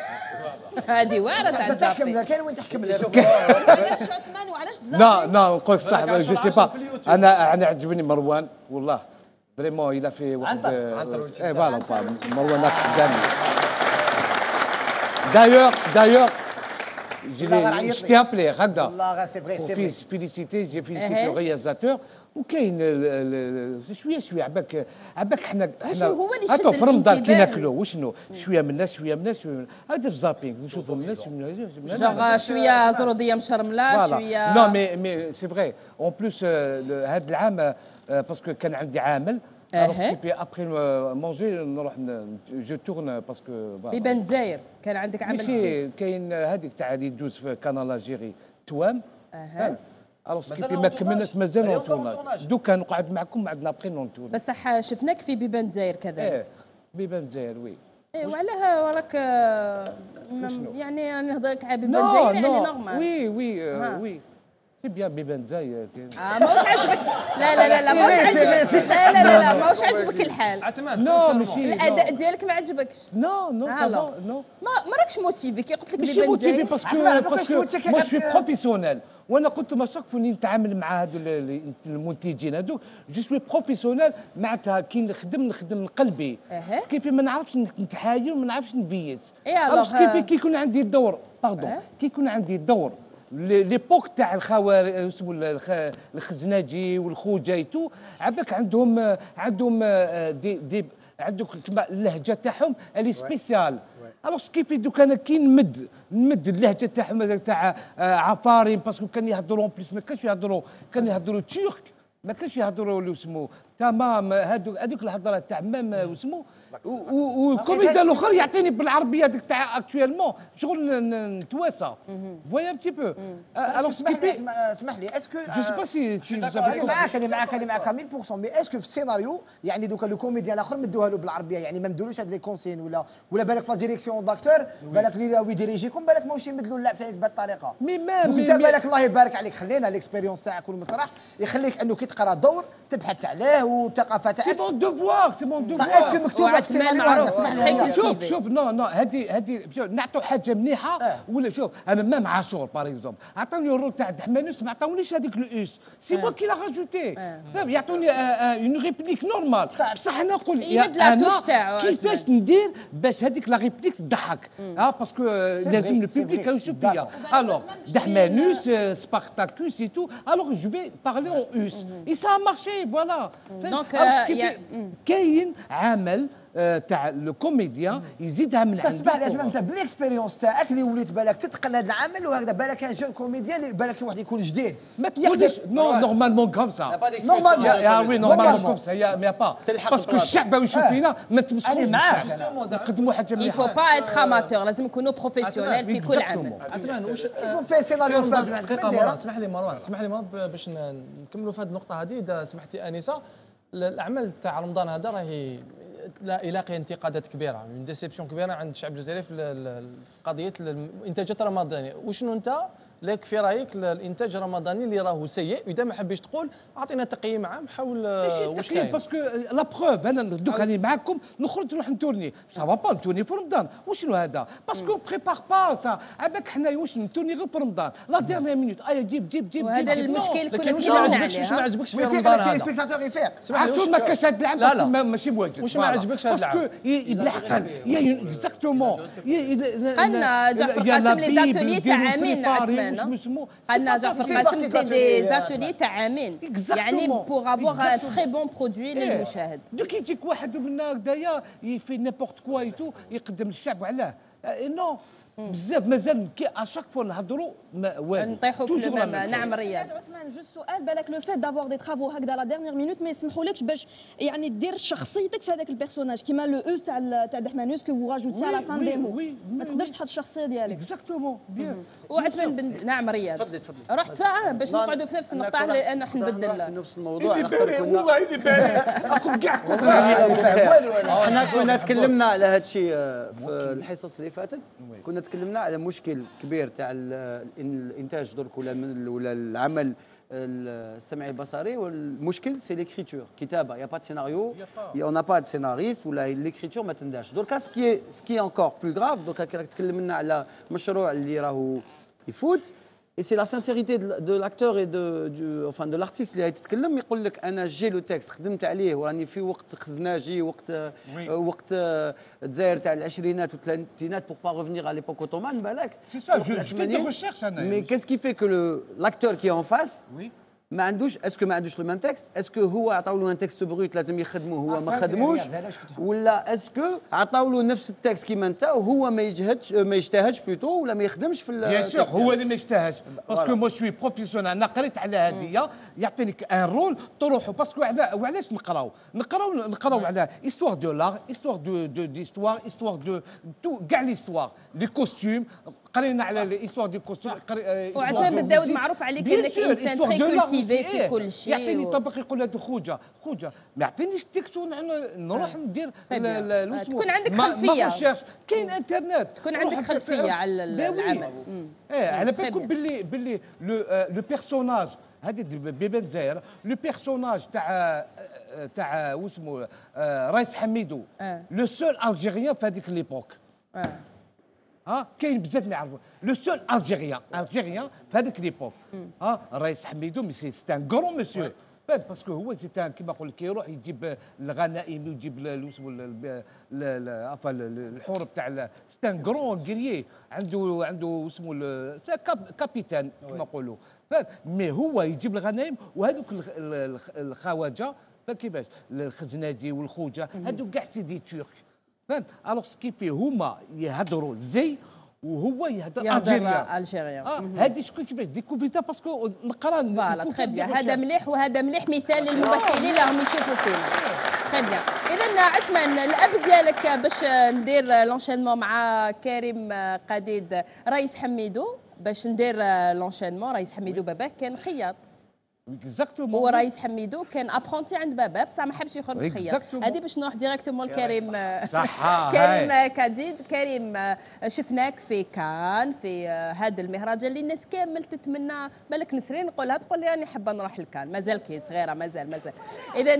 هذه واعرة تاع تحكم الزابي. كاين وين تحكم علاش عثمان وعلاش تزابي؟ لا لا نقول لك صح je sais pas أنا أنا عجبني مروان والله. فريمون إلى في واحد اي فوالا مروان خدامي دايوغ دايوغ جي فيليسيتي إيه. لو رياليزاتور وكاين شوية شوية عباك عباك حنا اللي هاتو في رمضان كي؟ ناكلوا وشنو شوية منا شوية منا شوية منا هذا في زابينغ نشوفوا منا شوية شوية زروديه مشرمله شوية نو mais mais c'est vrai en plus هذا العام parce que كان عندي عامل alors après manger نروح je tourne parce que بيبان الجزائر كان عندك عمل ماشي كاين هذيك تاع اللي تجوز في Canal Algérie توام. أها. alors سكيبي ما كملناش مازال en tournage دوكا نقعد معكم بعدنا après non بصح شفناك في بيبان الجزائر كذلك. إيه بيبان الجزائر oui إيه وعلاه وراك؟ يعني راني نهضرك على بيبان الجزائر يعني non normal oui oui oui bien بيبان الجزائر آه ماهوش عجبك لا لا لا لا ماهوش عجبك لا لا لا لا ماهوش عجبك الحال. non ماشي. الأداء ديالك ما عجبكش. non non لا. non ما ما راكش motivé كي قلت لك ماشي motivé parce que parce que je suis professionnel وأنا قلت mais chaque fois ني نتعامل مع هادو ال- ال- المنتجين هادو. je suis professionnel معناتها كي نخدم نخدم من قلبي. كيفي ما نعرفش نتحاير وما نعرفش نفيس. إيه كيفي آه. كي يكون عندي الدور؟ pardon أه. كي يكون عندي الدور. l'époque تاع الخوار اسمه الخ- الخزناجي والخوجايتو. عباك عندهم عندهم آه، دي دي عندك كما اللهجة تاعهم اللي spéciale. alors كيف دوك أنا كي نمد نمد اللهجة تاعهم تاع آه، عفارين parce que كان يهضروا بليس ما كانش يهضروا كان يهضروا تشيرك ما كانش يهضروا اللي اسمه تمام. هذوك هذوك الهضره تاع même واسمو. والكوميديا الآخر يعطيني بالعربية هذيك تاع actuellement شغل نتواسى voilà petit peu alors سكيبي اسمح لي est-ce que je sais pas si compris. معاك أنا معاك أنا معاك 100% mais est-ce que في السيناريو يعني دوكا le comédien الأخر مدوها له بالعربية؟ يعني ما مدولوش هاد les consignes ولا ولا بالك في direction d'acteur بالك اللي هو يديريجيكم بالك ماهوش يمدلوا اللعب ثاني بهذه الطريقة. مي ما دوك مي- انت بالك الله يبارك عليك. خلينا l'expérience تاعك والمسرح. يخليك أنه كي تقرا دور تبحث عليه والثقافه سي تاعك بون دوفوار سي بون صح اسكو دوفوار مكتوبه في وعثمان السيناريو هذا معروف. اسمح لي خير أنا. كتير. شوف شوف نو نو هذه هذه شوف، نعطوا حاجة مليحه آه. ولا شوف أنا مام عاشور باغ اكزومبل عطوني الرول تاع دحمانوس ما عطاونيش هذيك الاس سي موا كي لا راجوتي فاهم يعطوني اون ريبليك نورمال صح. بصح أنا نقول يمد يا لا توش أنا تاعو كيفاش عثمان. ندير باش هذيك لا ريبليك تضحك آه باسكو لازم vrai, لو c'est بيبليك vrai. يشوف فيا D'accord. الوغ دحمانوس سبارتاكوس et tout alors je fais parler en S et ça marchait voilà Euh, a- كاين عمل آه، تاع le comédien يزيدها من عنده لي pour- اجمل انت بال expérience تاعك اللي وليت بالك تتقن هذا العمل وهكذا بالك كان jeune comédien اللي بالك واحد يكون جديد ما تقولش non normalement comme ça normal يا يا oui normalement. comme ça يا mais bah parce que. الشعب يشوف آه. فينا ما تمسكوش أنا معاك. نقدموا حاجة مليحه faut pas être amateur لازم نكونوا professionnels في كل عمل عثمان واش يكون فيه سيناريو دقيقه مروان اسمح لي مروان اسمح لي مروان باش نكملوا في هذه النقطه هذه اذا سمحتي انسه الاعمال تاع رمضان هذا راهي لا يلاقي انتقادات كبيرة. من déception كبيرة عند الشعب الجزائري في قضية الانتاجات الرمضانية. وشنو أنت؟ لك في رأيك ال- الإنتاج الرمضاني اللي راهو سيء؟ واذا ما حبيش تقول أعطينا تقييم عام حول ماشي واش تقييم كاين؟ parce que la preuve أنا دوك راني معاكم نخرج نروح نتورني. سافا با نتورني في رمضان. وشنو هذا؟ parce que prépare pas ça عباك حنا واش نتورني غير في رمضان؟ la dernière minute أيا جيب جيب جيب وهذا جيب. المشكل كنا تكلمنا عجبكش واش ما عليه عجبكش في ويفيق رمضان هذا؟ ال spectateur يفيق. واش- ما كاش هذا العام لا، لا. ماشي بواجد. واش ما عجبكش هذا العام؟ parce que بالحقا يا exactement قالنا جعفر قاسم les ateliers تاع عامين عثمان اسمه قالنا جعفر قاسم c'est des زاتولي تاع عامين. يعني pour avoir un. très bon produit. للمشاهد دوك يجيك واحد منا هكذايا يفي n'importe quoi et tout يقدم للشعب وعلاه non بزاف مازال كي à chaque fois نهضروا ما والو. نطيحوا في chose. نعم رياض عثمان juste سؤال بالك le fait d'avoir des travaux هكذا la dernière minute ما يسمحولكش باش يعني دير شخصيتك في هذاك ال personnage كيما le rôle تاع تاع دحمانوس que vous rajoutez à la fin des mots ما تقدرش تحط الشخصية ديالك. exactement bien وعثمان بن نعم رياض تفضلي تفضلي رحت آه باش نقعدوا في نفس النقطة لأن راح نروح في نبدل نفس الموضوع. كنا والله اللي بالي اكون كاع إحنا كنا تكلمنا على هذا الشيء في الحصص اللي فاتت. كنا تكلمنا على مشكل كبير تاع ال- الإنتاج درك ولا ولا العمل السمعي البصري والمشكل c'est l'écriture كتابة. y a pas de scénario on a pas de scénariste ولا l'écriture ما تنداش دركا ce qui ce qui est encore plus grave دركا كي راك تكلمنا على مشروع اللي راهو يفوت. Et c'est la sincérité de, de l'acteur et de, du, enfin de l'artiste اللي يتكلم يقول لك انا جي لو تكست خدمت عليه وراني في وقت خزناجي وقت Oui. وقت الجزائر تاع العشرينات والثلاثينات pour pas revenir à l'époque ottomane بالك سي سا جو في دي ريشيرش انا مي qu'est-ce qui fait que le l'acteur qui est en face Oui. ما عندوش est-ce que ما عندوش le même texte est-ce que هو عطاو له un texte brut لازم يخدمه هو ما فهمتني خدموش. ولا est-ce que عطاو له نفس ال texte كيما انت وهو ما يجهدش ما يجتهدش plutôt ولا ما يخدمش في ال- bien sûr هو اللي ما يجتهدش. parce que. moi je suis professionnel أنا قريت على هذه. يعطيك un rôle تروحوا. parce que على وعلاش نقراو؟ نقراو نقراو على histoire de l'art histoire de de d'histoire histoire de tout كاع l'histoire les costumes قرينا على ال histoire des costumes وعثمان بن داود معروف عليك إنك إنسان très cultivé في كل شيء يعطيني طبق يقول هذا خوجة خوجة ما يعطينيش ونع- نروح ندير bien. ال- ال- آه، تكون عندك recherche. كاين إنترنت تكون عندك في- على. العمل. إيه على بالكم. باللي باللي le آه، personnage هذه بيبان الجزائر le personnage تاع آه، تاع واسمه آه، رئيس حميدو آه. le seul algérien في هذيك l'époque آه. ها؟ كاين بزاف ما يعرفوا le seul algérien algérien في هذيك l'époque ها؟ الرئيس حميدو mais c'est un grand monsieur parce que هو c'est un كيما نقول لك يروح يجيب الغنائم ويجيب اسمه ال- ال- ال- ال- عفوا ال- ال- الحروب تاع c'est un grand guerrier عنده عنده اسمه capitaine كيما نقولوا. mais هو يجيب الغنائم وهذوك الخ- ال- الخ- الخواجة فكيفاش؟ الخزناجي والخوجة هذوك كاع c'est des turcs. فهمت alors كيف هما يهضروا زي وهو يهضر algérien آه مهم. هذه شكون كيفاش ديكوفيتا parce que نقرأ voilà très bien هذا مليح وهذا مليح. مثال للممثلين اللي راهم يشوفوا فينا très bien اذا عثمان الأب ديالك باش ندير l'enchaînement مع كريم قديد رئيس حميدو باش ندير l'enchaînement رئيس حميدو باباك كان خياط. exactement ورئيس حميدو كان apprenti عند بابا بصح ما حبش يخرج Exactement. هذه باش نروح directement لكريم صح. كريم هاي. كديد. كريم شفناك في كان في هذا المهرجان اللي الناس كامل تتمنى. بالك نسرين نقولها تقول لي راني حابة نروح لكان. مازال كي صغيرة مازال مازال. اذا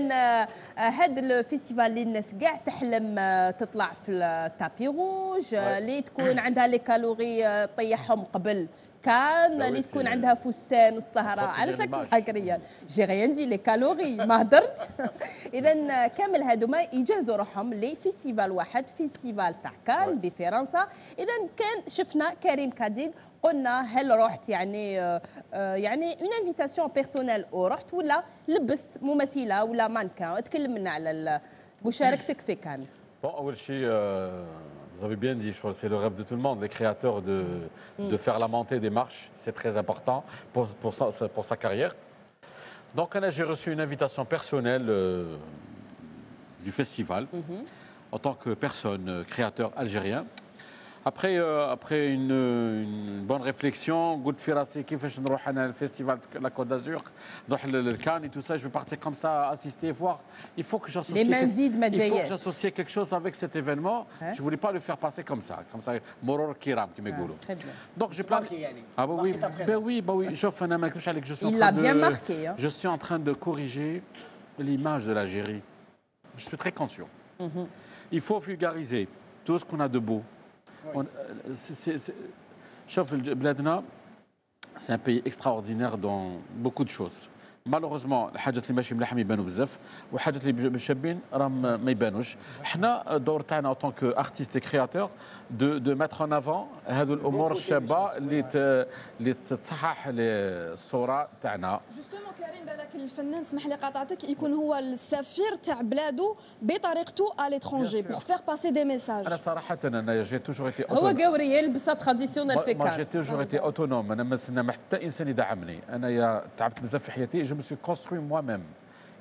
هذا ال festival اللي الناس كاع تحلم آه، تطلع في ال tapis rouge آه، اللي تكون عندها les calories آه، طيحهم قبل. كان اللي تكون سي- عندها فستان السهره خاصة على شكل ريال j'ai rien dit les calories ما هدرت اذا كامل هذوما يجهزوا روحهم ل festival واحد festival تاع كان بفرنسا. اذا كان شفنا كريم كاديد. قلنا هل رحت يعني آه، آه، يعني une invitation personnelle ورحت ولا لبست ممثلة ولا مانكان تكلم لنا على مشاركتك في كان. أول شيء, euh, vous avez bien dit, je crois que c'est le rêve de tout le monde, les créateurs, de, de faire la montée des marches. C'est très important pour, pour, sa, pour sa carrière. Donc, j'ai reçu une invitation personnelle euh, du festival en tant que personne, euh, créateur algérien. Après, euh, après une, une, bonne réflexion, Gout Firaseki, le festival de la Côte d'Azur, le Cannes et tout ça, je vais partir comme ça, assister, voir. Il faut que j'associe. Les mêmes vides, Il faut que j'associe quelque chose avec cet événement. Hein? Je ne voulais pas le faire passer comme ça, comme ça, Moror Kiram, qui m'égoulou. Ah, Donc j'ai plein. Ah bah oui, bah oui, bah oui, je fais un je suis Il l'a bien marqué. Hein? Je suis en train de corriger l'image de l'Algérie. Je suis très conscient. Mm -hmm. Il faut vulgariser tout ce qu'on a de beau On- euh, c'est- c'est- c'est- شوف الج- بلادنا c'est un pays extraordinaire dans beaucoup de choses. malheureusement الحاجات اللي ماشي ملاحهم يبانوا بزاف والحاجات اللي شابين راهم ما يبانوش. حنا الدور تاعنا en tant qu'artiste créateur de de mettre en avant هذو الأمور الشابه اللي ت- اللي تصحح الصورة تاعنا. justement كريم بالك الفنان اسمح لي قاطعتك يكون هو السفير تاع بلاده بطريقته Bien sûr. pour faire passer des messages. أنا صراحة أنا j'ai toujours été هو قوري يلبسها traditionnel في moi j'ai toujours été autonome أنا ما ما حتى إنسان يدعمني. أنا يا تعبت بزاف في حياتي me suis construit moi-même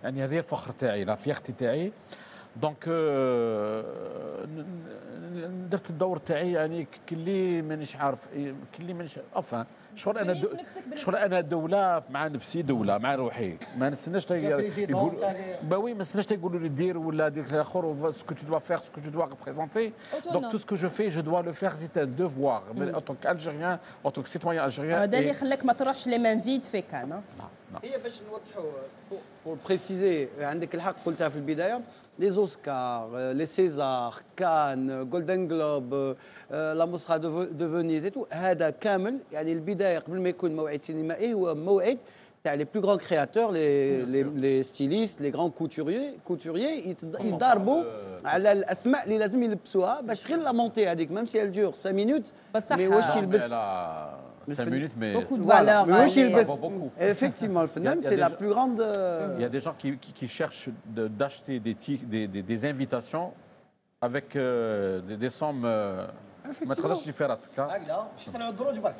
يعني هذه الفخر تاعي la fierté تاعي. donc ن- درت الدور تاعي يعني كلي مانيش عارف كلي مانيش enfin شغل أنا دو. شغل أنا دولة مع نفسي دولة مع روحي. ما نستناش يقول bah oui ما نستناش يقولوا لي دير ولا دير الآخر ce que tu dois faire ce que tu dois représenter donc tout ce que je fais je dois le faire c'est un devoir qu'Algérien en tant que citoyen algérien هذا اللي خلاك ما تروحش les mains vides في كان ها؟ هي باش نوضحوا pour préciser عندك الحق قلتها في البدايه les Oscars les Césars كان Golden Globe la Mostra de Venise هذا كامل يعني البدايه قبل ما يكون موعد سينمائي هو موعد تاع les plus grands créateurs les les les stylistes les grands couturiers couturiers يضاربوا على الاسماء اللي لازم يلبسوها باش غير لا مونتي هذيك ميم سي الجور 5 مينوت بصح مي واش يلبس elle a 5 minutes mais Beaucoup de ça valeur, Mais واش allez. يلبس vaut beaucoup. effectivement le Il y a- phénomène il y a c'est la déjà- plus grande Il y a des gens qui, qui- qui cherchent de- d'acheter des, tic- des, des- des invitations avec euh, des, des sommes. euh, ما تقدرش تجي راسك هكذا باش يطلعوا الدروج برك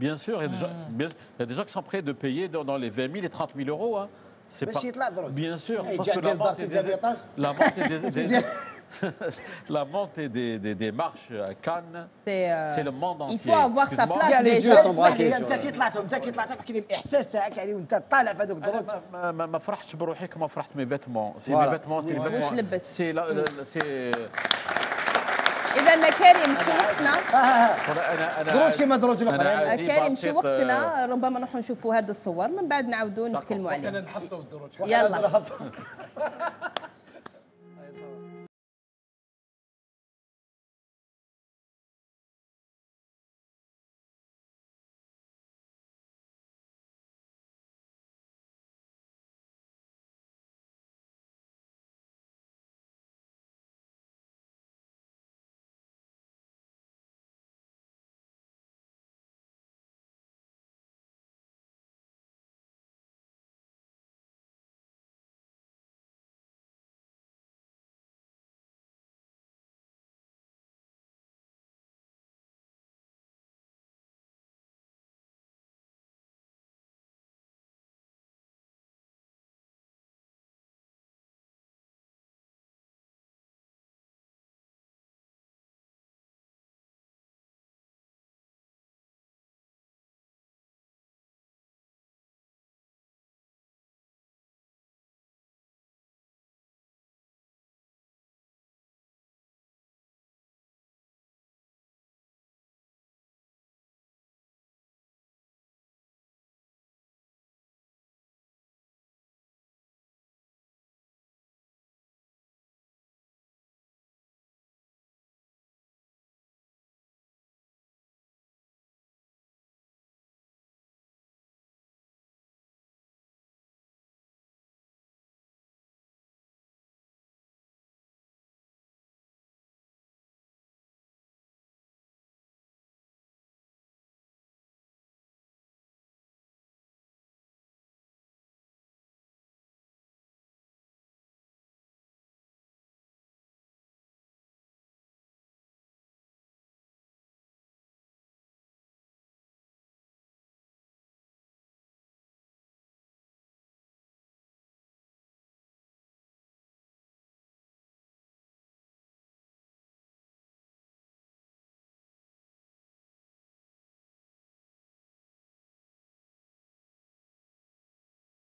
Bien sûr, il y, a des gens, bien- il y a des gens qui sont prêts de payer dans, dans les 20 000 et 30 000 euros. hein. C'est باش يطلع دروج Bien sûr, إيه، parce جا que la ديال دار monte سي des, زابيطاج. la montée des, سي des- زي- la montée des, des- des marches à Cannes, C'est, euh, c'est le monde il entier. faut avoir sa place Regarde les déjà. yeux sont اسمح braqués لي sur- انت كي طلعتهم انت كي طلعتهم احكي لي الاحساس تاعك يعني وانت طالع في هذوك الدروج ما, ما, ما فرحتش بروحي كما فرحت مي فيتمون سي. مي فيتمون سي واش لبس؟ سي لا سي اذا كريم شو وقتنا دروج كيما دروج الاخرين كريم شو وقتنا ربما نروحوا نشوفوا هذه الصور من بعد نعاودوا نتكلموا عليها نحطوا الدروج. يلا.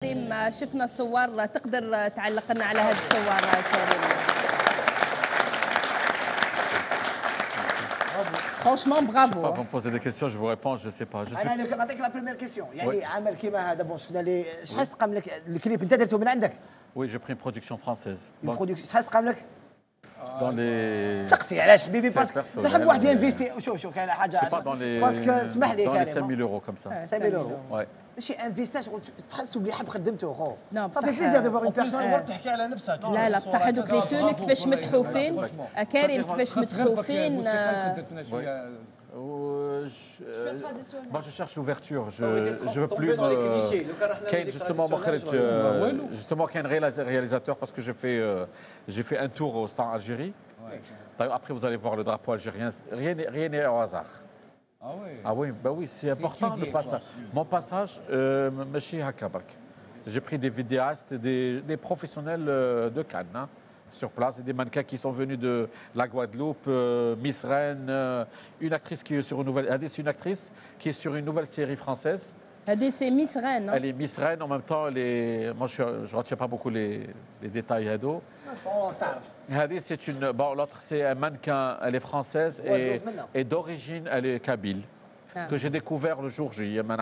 كريم شفنا الصور تقدر تعلق لنا على هذه الصور كريم فرانشمون Pas, برافو vous me posez des questions, je vous réponds, je sais pas. Je suis... أنا نعطيك لا بريمير كيسيون يعني وي. عمل كيما هذا بون شفنا لي شحال تقام لك الكليب انت درته من عندك Oui, j'ai pris une production française. Donc, البرودكسيون شحال تقام لك dans les. سقسي علاش حبيبي باسكو نحب واحد ينفيستي شوف شوف كاين حاجة pas. باسكو اسمح لي Dans les كريم 5000 euros comme ça. 5000 euros Ouais. ماشي ان فيساج تحس بلي حب خدمته خو نعم، صافي بصح- بليزير دو فوار اون وبليس بيرسون هو تحكي على نفسها كي لا لا الصورة بصح هذوك لي كذا، تونيك برافو، كيفاش برافو، متحوفين برافو. آه، كريم كيفاش خاص غير باك متحوفين الموسيقى آه، كنت شوية Euh, je- Très euh, traditionnel. moi je cherche l'ouverture, Ça aurait été je, je veux tombé plus dans les me... clichés. Le cas رحنا كاين musique justement traditionnelle, مخرج j'aurais- euh, justement كاين réalis- réalisateur parce que j'ai fait euh, j'ai fait un tour au stand Algérie. D'ailleurs, Après vous allez voir le drapeau algérien, rien n'est rien n'est au hasard. Ah oui ah bah c'est important le passage. Mon passage, euh, Machi Hakabak. J'ai pris des vidéastes, des, professionnels euh, de Cannes. Hein, sur place, des mannequins qui sont venus de la Guadeloupe, euh, Miss Rennes, une actrice qui est sur une nouvelle, une actrice qui est sur une nouvelle série française c'est Miss Rennes. Hein. Elle est Miss Rennes. En même temps, moi, je ne retiens pas beaucoup les, les détails. Hado. c'est une. Bon, l'autre, c'est un mannequin. Elle est française et, d'origine, elle est kabyle. Ah. Que j'ai découvert le jour J. Quand...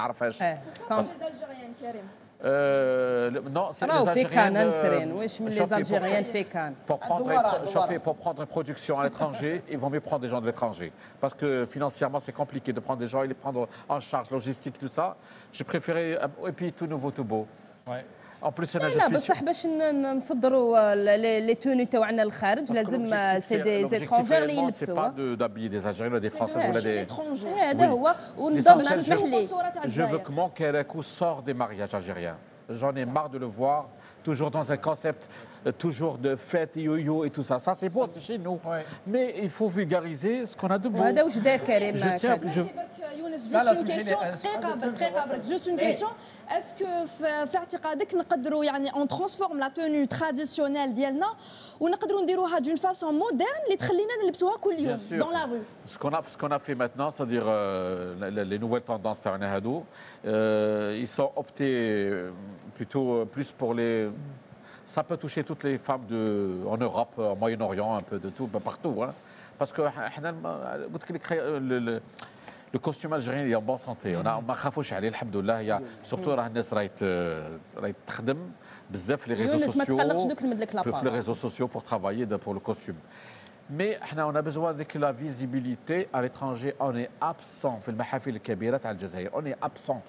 Parce... Algérienne, Karim. Euh, le- non, c'est les راهو في Algériens. كان de- نسرين واش من لي Chauffer pour- الجيريان في كان Pour prendre, Douara, une- Douara. chauffer pour prendre une production à l'étranger, il vaut mieux prendre des gens de l'étranger. Parce que financièrement, c'est compliqué de prendre des gens et les prendre en charge, logistique, tout ça. J'ai préféré. euh, Et puis tout nouveau, tout beau. Ouais. En plus, il y en a, je لا suis sûr- بصح باش ن- ن- نصدروا لي لي توني تاعنا للخارج Parce que لازم l'objectif, سي c'est- دي l'objectif زيترونجير اللي réellement, c'est يلبسوا pas de- d'habiller des Algériens ou des Français ou Chez des. l'étranger. إيه، هذا Oui. هو ونضم L'essentiel, اسمح c'est- لي صورة تاع Je veux الجزائر. que mon Kérakou sorte des mariages algériens. J'en ai marre de le voir, toujours dans un concept, euh, toujours de fête, yo-yo et tout ça. Ça, c'est beau, c'est chez nous. Ouais. Mais il faut vulgariser ce qu'on a de beau. وهذا واش دار كريم Je tiens, كازا. je, برك يونس لا، لا، juste une اسمحي لي، كيسيون أنا- دقيقه دقيقه برك juste une question est-ce que في اعتقادك نقدروا يعني on transforme la tenue traditionnelle ديالنا ونقدروا نديروها d'une façon moderne اللي تخلينا نلبسوها كل يوم Bien sûr. dans la rue Ce qu'on a, ce qu'on a fait maintenant, c'est-à-dire euh, la- la- les nouvelles tendances تاعنا هادو, euh, ils sont optés euh, plutôt euh, plus pour les. ça peut toucher toutes les femmes de, en Europe, en Moyen-Orient, un peu de tout, bah, partout. Hein. Parce que euh, euh, le, costume algérien est en bonne santé. On a ma surtout euh, les réseaux sociaux. les réseaux sociaux pour travailler pour le costume. Mais on a besoin de la visibilité à l'étranger. On est absent. On est absent.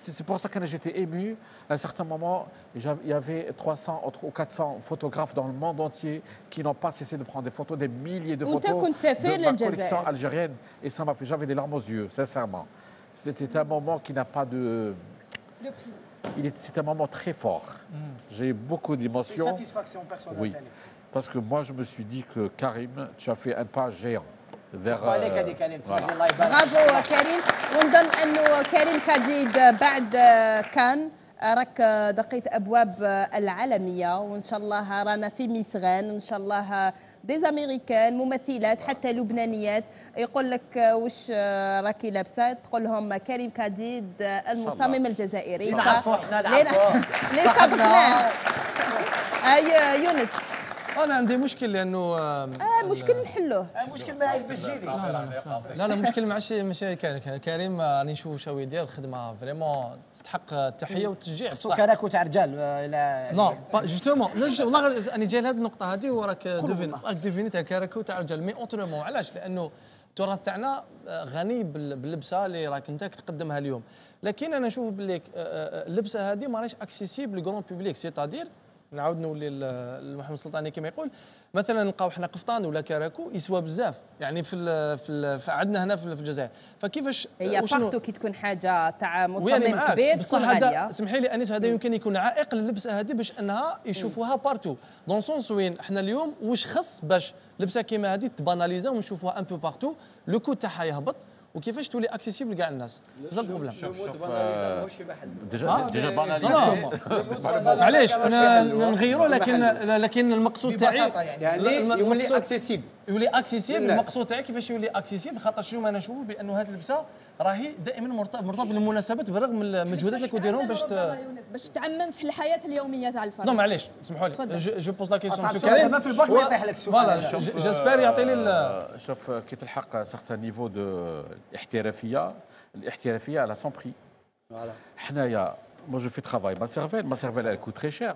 C'est pour ça que j'étais ému. À un certain moment, il y avait 300 ou 400 photographes dans le monde entier qui n'ont pas cessé de prendre des photos, des milliers de photos de ma collection algérienne. Et ça m'a fait, j'avais des larmes aux yeux, sincèrement. C'était un moment qui n'a pas de... de c'est un moment très fort. Hmm. J'ai eu beaucoup d'émotions. Satisfaction personnelle. Oui, parce que moi, je me suis dit que Karim, tu as fait un pas géant. Vers. عليك euh, كريم تسمح voilà. لي الله يبارك برافو كريم ونظن انه كريم كاديد بعد كان راك دقيت أبواب العالمية. وإن شاء الله رانا في ميسغان. إن شاء الله دي امريكان ممثلات حتى لبنانيات. يقول لك واش راكي لابسة. تقول لهم كريم كاديد المصمم الجزائري. إحنا اللي- نعرفوه اللي صاحبنا. يونس. أنا عندي مشكل لأنه آه، آه مشكل نحلوه المشكل ما يلبس جيلي لا لا مشكل ماشي ماشي كريم. كريم آه، راني نشوف شوي ديال الخدمة فريمون تستحق التحية والتشجيع. خصو بصح كراكو تاع رجال آه، لا نو با جوستومون والله أنا جاي لهذه النقطة هذه وراك دوفين والله. راك ديفيني تاع كراكو تاع الرجال مي اونترومون علاش؟ لأنه التراث تاعنا آه، غني بال- باللبسة اللي راك أنت تقدمها اليوم. لكن أنا نشوف باللي آه، آه، اللبسة هذه ماهيش اكسيسيبل للجرون بوبليك سيتادير نعاود نولي لمحمد السلطاني كما يقول مثلا نلقاو حنا قفطان ولا كراكو يسوى بزاف. يعني في ال في, ال في عندنا هنا في الجزائر. فكيفاش هي بارتو كي تكون حاجة تاع مصمم. كبير بصح هذا اسمحي لي أنيس هذا يمكن يكون عائق للبسه هذه باش أنها يشوفوها partout. dans le sens وين إحنا اليوم واش خص باش لبسه كيما هذه تباناليزا ونشوفوها un peu partout le coût تاعها يهبط. وكيفاش تولي accessible كاع الناس؟ هذا ال problème شوف شوف euh, déjà, Ah, déjà non، banalisé. معليش أنا نغيروا لكن لكن المقصود تاعي يعني. يعني يولي accessible يولي accessible. المقصود تاعي كيفاش يولي accessible خاطر شنو ما نشوفوا بأنه هذه اللبسة راهي دائما مرتبط بالمناسبات بالرغم من المجهودات اللي كديرهم باش ت... باش تعمم في الحياة اليومية تاع الفرد. نو معليش اسمحوا لي. جو جو بوز لا كيسيون سو كريم ما في الباك ما يطيح لك السؤال. فوالا شوف، جيسبر يعطي لي ال- آه، شوف كي تلحق سارتان نيفو دو الاحترافية الاحترافية على سون بري حنايا moi je fais travail. Ma cervelle ma cervelle elle coûte très cher.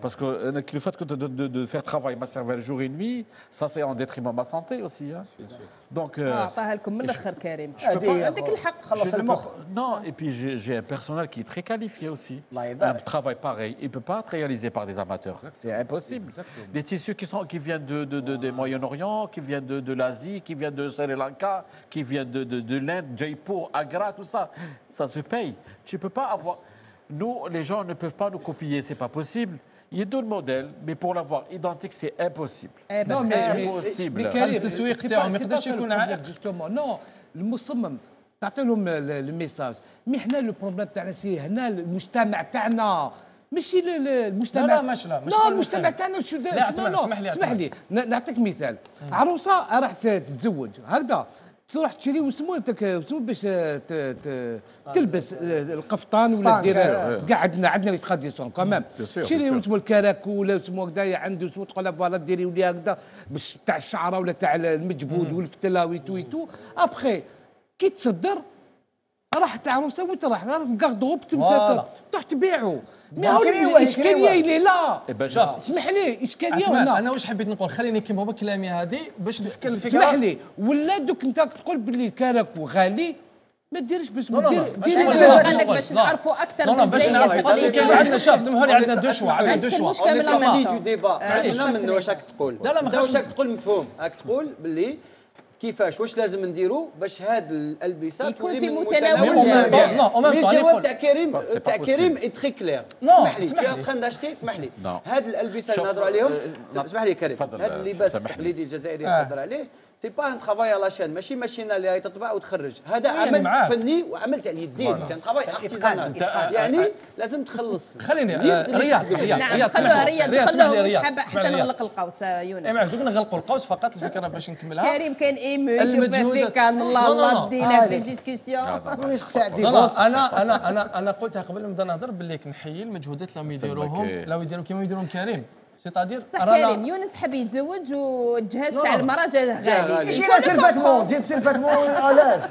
Parce que euh, le fait de, faire travailler ma cervelle jour et nuit, ça c'est en détriment de ma santé aussi. Hein. Donc. Euh, non, et puis j'ai un personnel qui est très qualifié aussi. Un travail pareil, il ne peut pas être réalisé par des amateurs. C'est impossible. Exactement. Les tissus qui, sont, qui viennent de, des Moyen-Orient, qui viennent de, l'Asie, qui viennent de Sri Lanka, qui viennent de, l'Inde, Jaipur, Agra, tout ça, ça se paye. Tu ne peux pas avoir. Nous, les gens ne peuvent pas nous copier, c'est pas possible. Il y a d'autres modèles, mais pour l'avoir identique, c'est impossible. Non, mais, impossible. mais Karim, c'est pas- c'est pas ça le problème, justement. Non, المصمم تعطي لهم الميساج مي حنا لو بروبليم تاعنا سي هنا المجتمع تاعنا ماشي المجتمع لا، لا، مش لا، مش لا المجتمع. تاعنا شو لا، اسمح لي، اسمح. لي نعطيك مثال عروسة راح تتزوج هكذا تروح تشري وسمو وسمو باش تلبس القفطان ولا دير. كاع عندنا عندنا لي تراديسيون كمان تشري. وسمو الكراكو ولا وسمو هكذايا عنده وسمو تقول فوالا ديري ولي هكذا باش تاع الشعرة ولا تاع المجبود والفتله ويتو ويتو ابخي كي تصدر راحت العروسه وين راح راح في كاردروب فوالا. تروح تبيعه يكريوه، هو. الاشكاليه اللي لا شوف. اسمح لي إشكالية. هنا أنا واش حبيت نقول خليني كيما هو كلامي هذه باش نفكر الفكرة اسمح لي ولا دوك أنت تقول باللي الكراكو غالي ما ديرش باش لا، لا، لا. دير دير قال لك. باش لا. نعرفوا أكثر لا، لا، باش نعرفوا. عندنا شوف سمحوا لي عندنا دو شوا عندنا دو شوا مش كامل. ديبا آه، عرفنا شكراً. من واش راك تقول لا، لا، ما واش راك تقول مفهوم راك تقول باللي كيفاش واش لازم نديروا باش هاد الالبسه يكون في متناول متناول الجميع. الجواب نقول. تاع كريم تاع. كريم اي تري كلير اسمح لي لي. train d'acheter اسمح لي. هاد الالبسه اللي نهضروا عليهم آه، اسمح لي كريم هاد آه، اللباس. التقليدي الجزائري آه. تهضر عليه سي با ان ترافاي على شان ماشي ماشينه اللي هي تطبع وتخرج هذا عمل معاك؟ فني وعمل تاع اليدين. سي ان ترافاي ارتيزانال. يعني لازم تخلص خليني آه، رياض. رياض نعم رياض خلوها. رياض خلوها مش رياض. حابة اسمح حتى. نغلق القوس آه، يونس اي معلش دوك نغلقوا القوس فقط الفكرة باش نكملها كريم كان إيمو المجهودات. فيك كان الله الله. دينا في. ديسكسيون أنا أنا أنا أنا قلتها قبل ما نبدا نهضر باللي كنحيي المجهودات اللي راهم يديروهم. لو يديروا كيما يديرهم كريم سيتادير صح كريم. يونس حب يتزوج والجهاز تاع لا. المراه جا غالي. غالي. شيل سيلفاتمون جيب سيلفاتمون الاز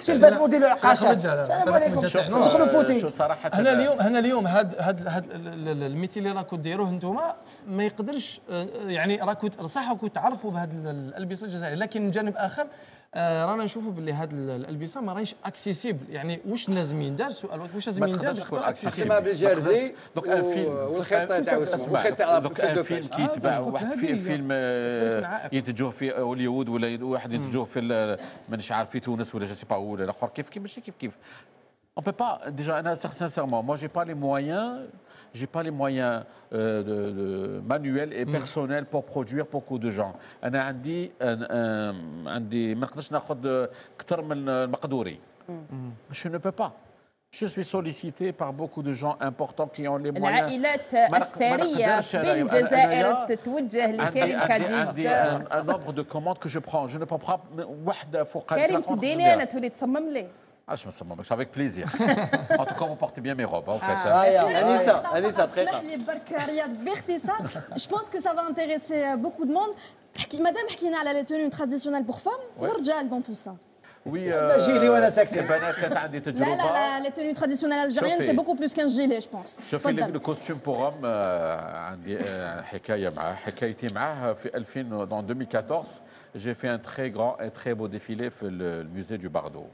سيلفاتمون ديال العقاشات. رجال، السلام. عليكم. ندخلوا فوتي شو صراحة هنا اليوم هنا اليوم هاد هاد هاد ال- ال- الميتي اللي راكم ديروه انتوما ما يقدرش آه، يعني راكم صح راكم تعرفوا بهاد ال- الألبسة الجزائرية. لكن من جانب آخر آه، رانا نشوفوا باللي هاد ال- الالبسه ما راهيش اكسيسيبل يعني واش لازم يندار سؤال واش لازم ما يندار باش تكون. اكسيسيبل اسمها بالجرزي دوك ان فيلم والخيط تاع تاع دوك ان الدوكاج. فيلم كيتباع آه، واحد في. فيلم آه، ينتجوه في هوليوود ولا واحد ينتجوه في مانيش عارف في تونس ولا جو سي با ولا الآخر كيف كيف ماشي كيف كيف. On peut pas, déjà, Anna, sincèrement, moi, j'ai pas les moyens, j'ai pas les moyens euh, de, de- manuels et personnels pour produire beaucoup de gens. أنا عندي أن- أم، عندي ما نقدرش ناخذ أكثر من المقدوري. Je ne peux pas. Je suis sollicité par beaucoup de gens importants qui ont les moyens. العائلات ما نق- ما الثريه نقدرش أنا- أنا- بالجزائر أنا- تتوجه عندي لكريم عندي كديد عندي un, un nombre de commandes que je prends. Je ne prends pas واحدة فوق هذيك كريم la compte تديني que انا je تولي تصمم لي Ah, je me sens avec plaisir. en tout cas, vous portez bien mes robes, en fait. Ah, yeah. انيسه انيسه اسمح دقيقه لي برك رياض باختصار جو بونس كو سا فا انتريسي بوكو دو موند حكي مادام حكينا على لي توني تراديسيونيل بور فام والرجال دون تو سا Oui, جيلي وأنا ساكتة. البنات كانت عندي لا لا تجربة. لا لي توني تراديسيونيل الجيريان شوفي. سي بوكو بلوس كان جيلي جو بونس شوفي لي الكوستيوم بور هوم عندي آه، حكايه معاه حكايتي معاه في 2000 dans 2014 j'ai fait un très grand et très beau défilé في le le musée du Bardo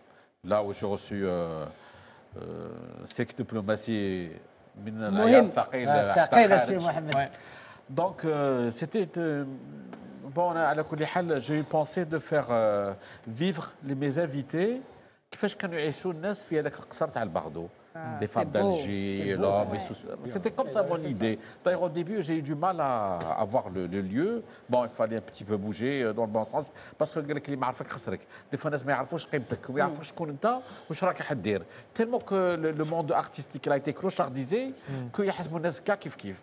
là où j'ai reçu euh, euh, سلك دبلوماسي من العيار مهم. ثقيل ثقيل. السي محمد Donc, c'était. euh, bon, على كل حال, j'ai eu pensé de faire euh, vivre les, mes invités كيفاش كانوا يعيشوا الناس في هذاك القصر تاع الباردو Ah, les c'est femmes beau. d'Alger, C'est beau, l'homme, ouais. et tout ça. C'était comme ça mon idée. D'ailleurs, au début, j'ai eu du mal à avoir le, le lieu. Bon, il fallait un petit peu bouger euh, dans le bon sens parce que قال لك اللي ما عرفك خسرك. Des fois, الناس ما يعرفوش قيمتك وما يعرفوش شكون انت واش راك حدير. Tellement que le, le monde artistique il a été clochardisé que يحسبوا الناس كاع كيف كيف.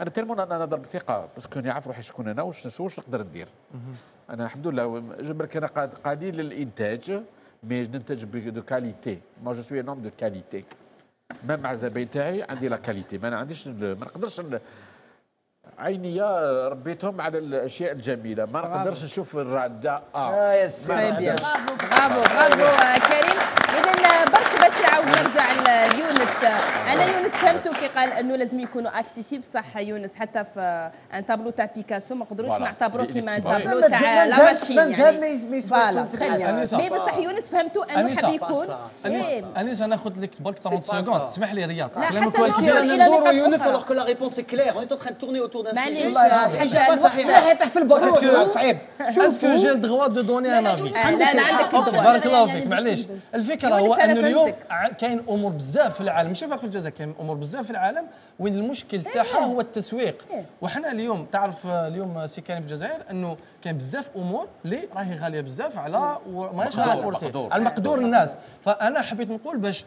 أنا tellement أنا نهضر بثقه parce que نعرف روحي شكون أنا واش نسوي واش نقدر ندير. أنا الحمد لله جبرك أنا قاد- قليل الانتاج mais ننتج دو كاليتي ما جو سوي نوم دو كاليتي مام مع الزباين تاعي عندي لا كاليتي ما أنا عنديش ما نقدرش عينيا ربيتهم على الاشياء الجميله ما نقدرش نشوف الرعده آه يا. ما. برافو برافو آه، كريم اذا برك باش نعاود نرجع ليونس. أنا يونس فهمت فهمتوا كي قال أنه لازم يكونوا اكسيسيبل صح يونس؟ حتى في ان تابلو تاع بيكاسو ما نقدروش. نعتبروه كيما ان. تابلو تاع لا ماشين يعني. فوالا. مي بصح يونس فهمتوا أنه. حاب يكون انيس إيه. أنا ناخذ لك برك 30 pas سكوند. اسمح لي رياض. لا حتى إلى إلى نقاط يونس alors que la réponse est claire. On est en train de tourner autour d'un sujet. حتى الوقت لا. يطيح في البوط صعيب. اسكو جي الدغوا دو دوني ان افي لا لا عندك الدواء بارك الله فيك معليش تلبس. الفكرة هو انه اليوم كاين أمور بزاف في العالم. ماشي فقط في الجزائر كاين أمور بزاف في العالم وين المشكل تاعها هو التسويق. إيه. وحنا اليوم تعرف اليوم سي كاين في الجزائر أنه كاين بزاف أمور اللي راهي غالية بزاف على ماهيش على مقدور، بورتي مقدور. على مقدور الناس. فأنا حبيت نقول باش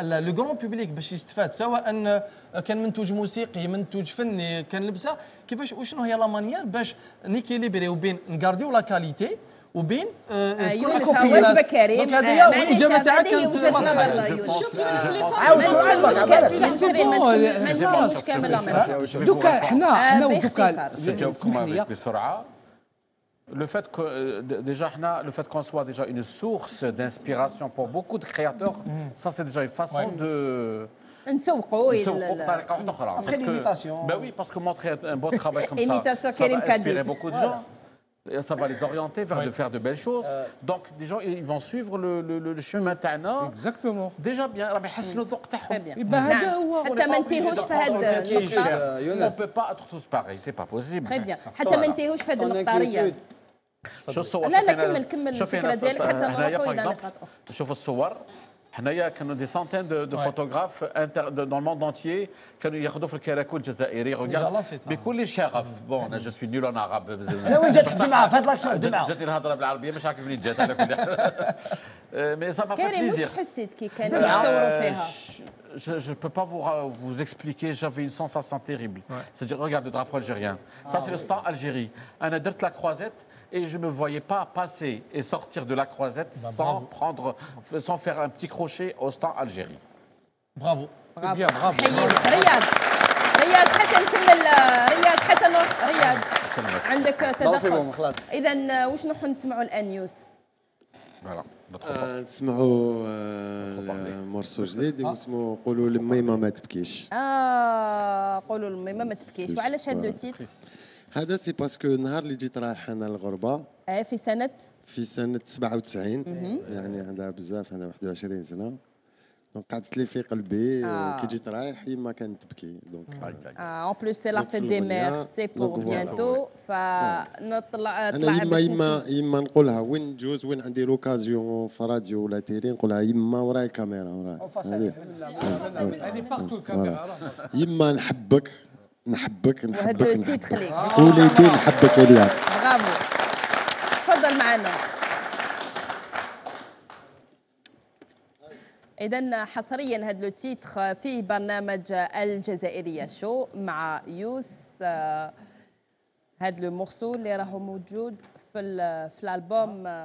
لو كرون بوبليك باش يستفاد سواء أن كان منتوج موسيقي منتوج فني كان لبسة كيفاش وشنو هي لا مانيير باش نيكيليبريو بين نكارديو لا كاليتي وبين آه، آه، يونس أكوفية. واجبك كريم دونك هذه آه، هي معليش والاجابه هذه تاعك هي كانت وجهه مرحبا. نظر يونس شوف يونس لي عاود ما سؤال بقى، كامل. دوكا حنا حنا لي avec بسرعة. Le fait que euh, déjà le fait qu'on soit déjà une source d'inspiration pour beaucoup de créateurs, ça c'est déjà une façon Ouais. de نسوقوا نسوقوا بطريقة واحدة أخرى. Après l'imitation. Ben oui, parce que montrer un beau travail comme ça, ça va inspirer beaucoup de gens. Et ça va les orienter vers de faire de belles choses. Donc, des gens, ils vont suivre le, le, le chemin تاعنا. اكزاكتومون Déjà bien, راح يحسنوا الذوق Très تاعهم. bien. يبقى هذا نعم. هو حتى ما ننتهوش في هذه النقطة On ne peut pas être tous pareils, c'est pas possible. تري بيان حتى ما ننتهوش في هذه Ton النقطة رياض inquiétude. شوف الصور لا لا شوفي هنا- كمل كمل شوفي الفكرة هنا ديالك حتى هنايا نروحوا باغ إلى اكزومبل نقاط أخرى شوف الصور حنايا كانوا دي سانتين دو, دو Ouais. فوتوغراف انتر دون الموند انتيي كانوا ياخذوا في الكراكو الجزائري الله سيت. بكل شغف بون أنا جو سوي نول ان عرب أنا وين جات الدمعه في هاد لاكسيون الدمعه جاتني الهضره بالعربيه مش عارف منين جات على كل حال مي سا ما كريم بليزير واش حسيت كي كانوا يصوروا فيها Je ne peux pas vous, ra- vous expliquer, j'avais une sensation terrible. C'est-à-dire, regarde le drapeau algérien. Ça, c'est le stand Algérie. On a dit la croisette et je ne me voyais pas passer et sortir de la croisette sans, prendre, sans faire un petit crochet au stand Algérie. bravo bravo bien، bravo. حييك رياض رياض حتى نكمل رياض حتى نروح رياض سلامك. عندك لا c'est bon تدخل خلاص. اذا واش نروحوا نسمعوا الآن نيوز Voilà. Notre آه، نسمعوا آه، morceau جديد اسمه قولوا لميمه ما تبكيش. آه قولوا للميمة ما تبكيش. وعلاش هذا لو تيتر هذا سي باسكو النهار اللي جيت رايح أنا الغربه آه في سنه في سنه 97 يعني عندها بزاف عندها 21 سنه دونك قعدت لي في قلبي آه. وكي جيت رايح يما كانت تبكي دونك ان بلوس سي لا فيت دي مير سي بور. بيانتو فنطلع أنا يما يما. يما نقولها وين نجوز وين عندي لوكازيون في راديو ولا تيلي نقولها يما وراي الكاميرا وراي. هذه partout الكاميرا يما نحبك نحبك نحبك نحبك. ليك وليدي نحبك الياس. برافو. تفضل معنا. إذا حصريا هذا le titre في برنامج الجزائرية شو مع يوس. آه، هذا le morceau اللي راهو موجود في الألبوم.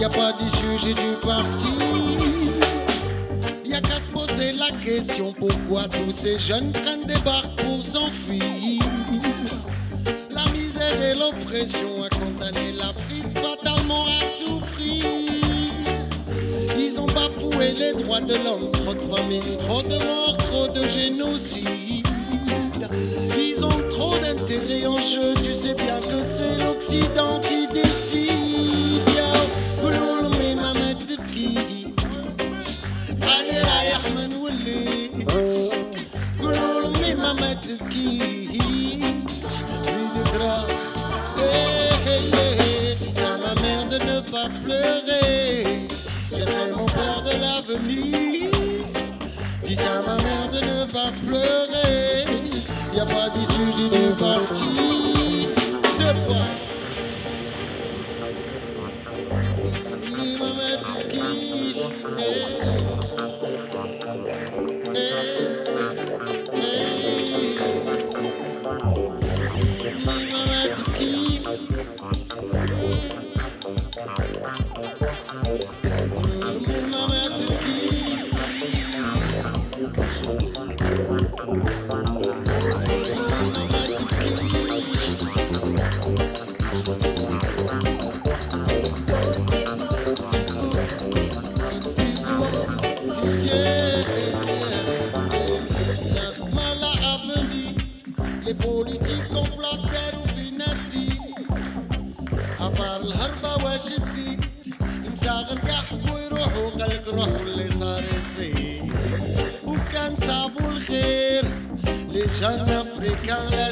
Y a pas d'issue, j'ai dû partir y a qu'à se poser la question pourquoi tous ces jeunes prennent des barques pour s'enfuir? La misère et l'oppression a condamné l'Afrique fatalement à souffrir. Ils ont bafoué les droits de l'homme, trop de famine, trop de morts, trop de génocide. Ils ont trop d'intérêt en jeu, tu sais bien que c'est l'Occident qui décide. subtige plus de grâce. À ma mère de ne pas pleurer, j'aimerais mon père de l'avenir. Dis à ma mère de ne pas pleurer, y a pas d'issue, j'ai du parti.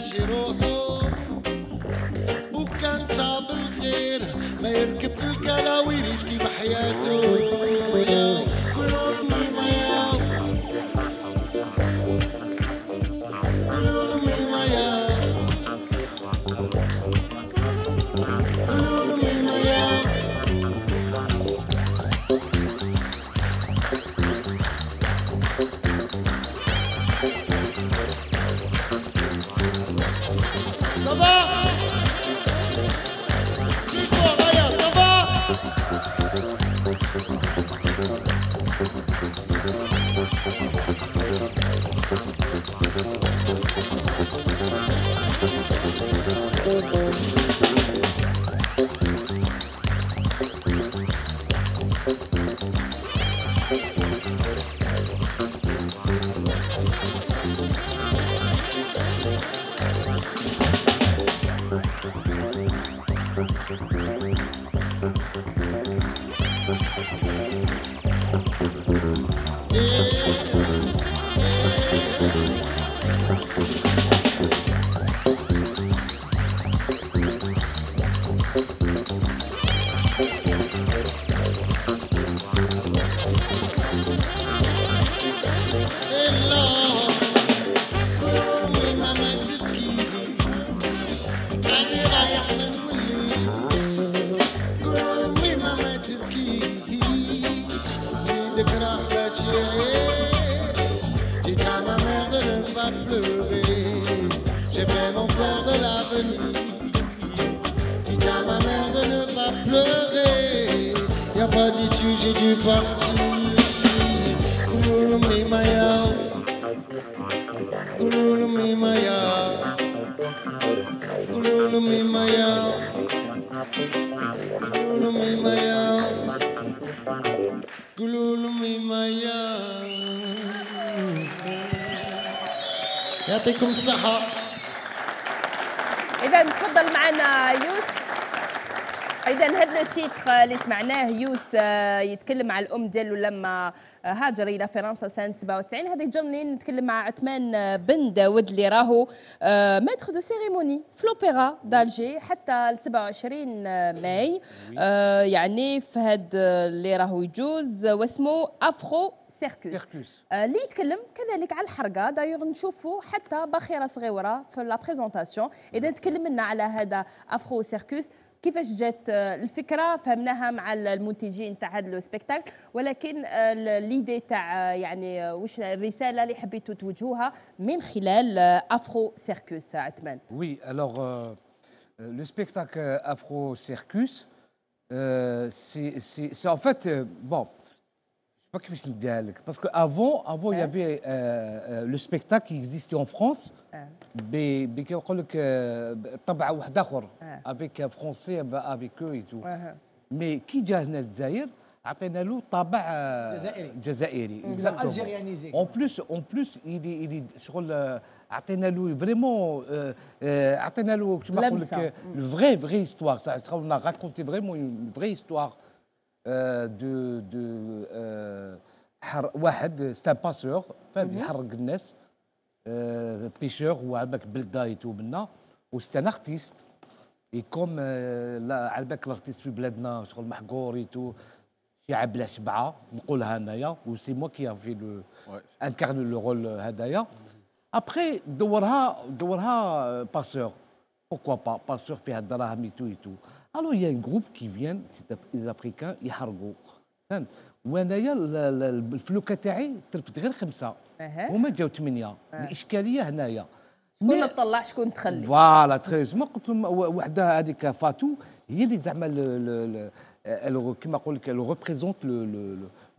افريكان j'ai dû partir Kouloulou mimaya Kouloulou mimaya Kouloulou mimaya Kouloulou mimaya يعطيكم الصحة إذا تفضل معنا يوسف. إذا هذا ال titre اللي سمعناه يوس آه، يتكلم على الأم ديالو لما هاجر إلى فرنسا سنة 97 هذا يجرني نتكلم مع عثمان آه، بن داود اللي راهو maître de cérémonie في l'Opéra d'Alger حتى ل 27 ماي. آه، يعني في هذا اللي راهو يجوز واسمه Afro Circus. آه، اللي يتكلم كذلك على الحرقة. دايوغ نشوفوا حتى باخره صغيرة في la présentation إذا نتكلم لنا على هذا Afro Circus. كيفاش جات آه، الفكرة؟ فهمناها مع المنتجين تاع هذا ال spectacle ولكن آه، l'idée تاع آه، يعني واش الرسالة اللي حبيتوا توجهوها من خلال Afro Circus عثمان؟ Oui, alors euh, euh, le spectacle euh, Afro Circus, euh, c'est c'est- c'est en fait, euh, parce qu'avant, avant, il y Hein avait euh, euh, le spectacle qui existait en France, ب- ب- كيف يقول لك آه، طبع واحد اخر آه. avec français avec eux tout أها. mais كي جا هنا الجزائر عطينا له طابع آه، جزائري. جزائري مم. exactement. Algérianisé. En plus, en plus, il est, il est شغل آه، عطينا له vraiment عطينا له كما نقول لمسة. لك الـ vraie vraie histoire ça on a raconté vraiment euh, de de euh, حر واحد un passeur فاهم. يحرق الناس آه، بيشور هو على بالك بلدايت ومنا وستان ارتيست اي كوم لا على بالك الارتيست في بلادنا شغل محقور ايتو شعب بلا شبعة نقولها انايا وسي موا كي في لو انكارن لو رول هدايا ابخي دورها دورها باسور pourquoi pas باسور فيها الدراهم ايتو ايتو ألو يا جروب كي فيان سي les افريكان يحرقوا فهمت وأنايا ال- ال- الفلوكه تاعي ترفد غير خمسة. هما جاو ثمانيه الإشكالية هنايا. شكون تطلع شكون تخلي؟ voilà تخيل. ما قلت لهم وحدة هذيك فاتو هي اللي زعما كيما نقول لك le représente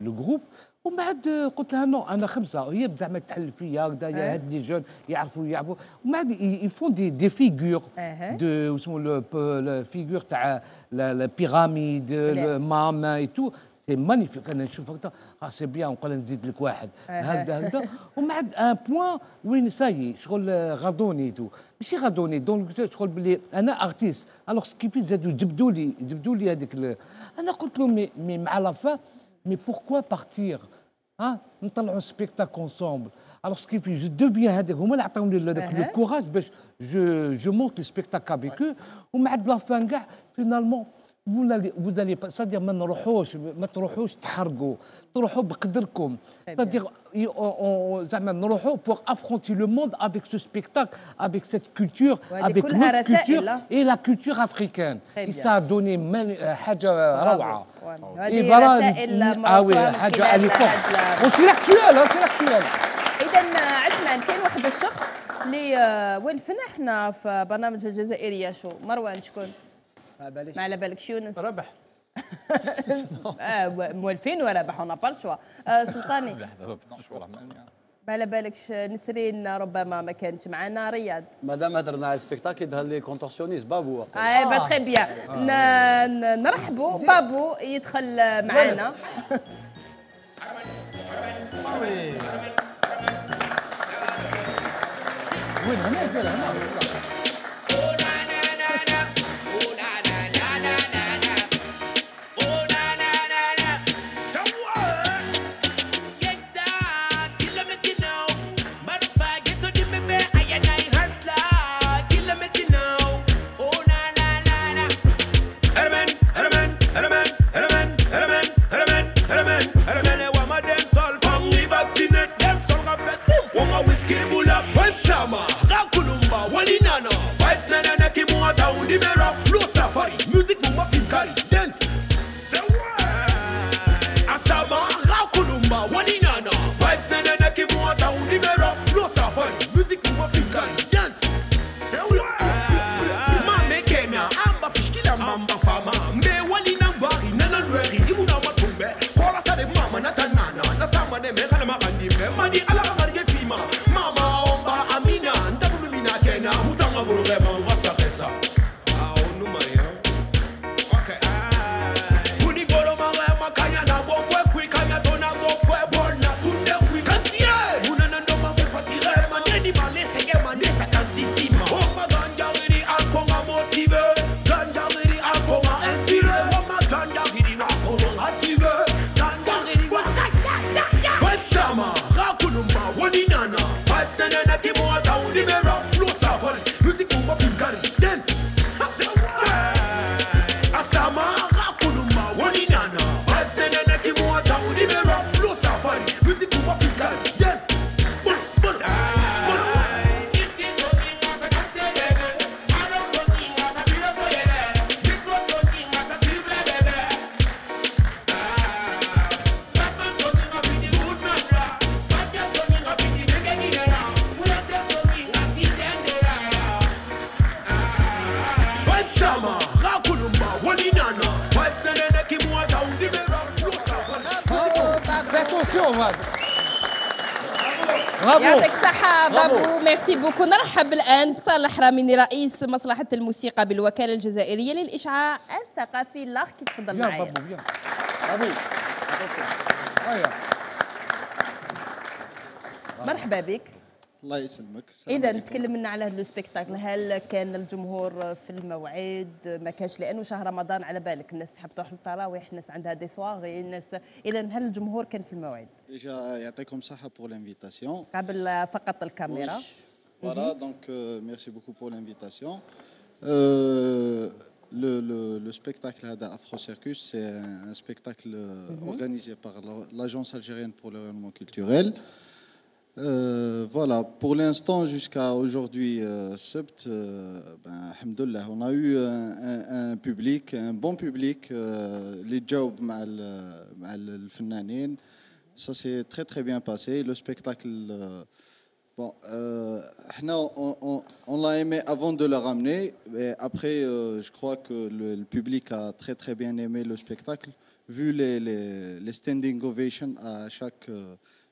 le groupe ومن بعد قلت لها non أنا خمسة. هي زعما تحل فيا هكذا أه. يا هاد les gens يعرفوا يلعبوا. ومن بعد ils font des des figures. de اسمه les ال figures تاع البيراميد المام اي تو سي مانيفيك أنا نشوف هكذا أه. سي بيان نقول نزيد لك واحد. هكذا هكذا ومن بعد ان بوان وين ساي شغل غادوني تو ماشي غادوني دونك شغل بلي أنا ارتيست الوغ كيف زادوا جبدوا لي جبدوا لي هذيك أنا قلت لهم مع لا مي بوركوا بارتير ها نطلعوا سبيكتاك اونسومبل الوغ كيف جو دوفيان هذاك هما اللي عطاوني هذاك لو. كوراج باش je je monte le spectacle avec eux ومن بعد la fin كاع finalement vous allez pas c'est-à-dire ما نروحوش ما تروحوش تحرقوا تروحوا بقدركم c'est-à-dire زعما نروحوا pour affronter le monde avec ce spectacle avec cette culture avec كلها notre culture لا؟ et la culture africaine. Et ça a donné حاجة روعه هذه Et voilà, رسائل ah oui, مربوطة من حاجة و c'est l'actuel c'est l'actuel اذا عثمان كاين واحد الشخص اللي وين فينا إحنا في برنامج الجزائريه شو مروان شكون ما على بالك يونس ربح آه موالفين وربح اون با شوا آه سلطاني. ما على بالكش نسرين ربما ما كانتش معنا. رياض. مادام هضرنا على السبيكتاكل يظهر لي كونتورسيونيست بابو. اي با تري بيان ن- نرحبوا بابو يدخل معنا وين هنا هنا هنا Music mama physically dance الصحة بابو merci beaucoup. نرحب الآن بصالح راميني رئيس مصلحة الموسيقى بالوكالة الجزائرية للإشعاع الثقافي لاخ تفضل معايا؟ بابو bien بابو. مرحبا بك. الله يسلمك إذا. نتكلم لنا على هذا ال spectacle هل كان الجمهور في الموعد ما كانش لأنه شهر رمضان على بالك الناس تحب تروح للتراويح الناس عندها des soirées الناس إذا هل الجمهور كان في الموعد Déjà, يعطيكم الصحة pour l'invitation. قبل فقط الكاميرا euh, merci beaucoup pour l'invitation. Euh, le, le- le spectacle Hada Afro Circus, c'est un, un spectacle euh, Mhm. organisé par la- l'Agence algérienne pour le rayonnement culturel. Euh, voilà, pour l'instant, jusqu'à aujourd'hui, euh, sept, euh, ben, on a eu un, public, un bon public, euh, les jobs euh, avec ça s'est très très bien passé. Le spectacle, bon, on, on, l'a aimé avant de le ramener, mais après, je crois que le, public a très très bien aimé le spectacle, vu les, les standing ovations à chaque.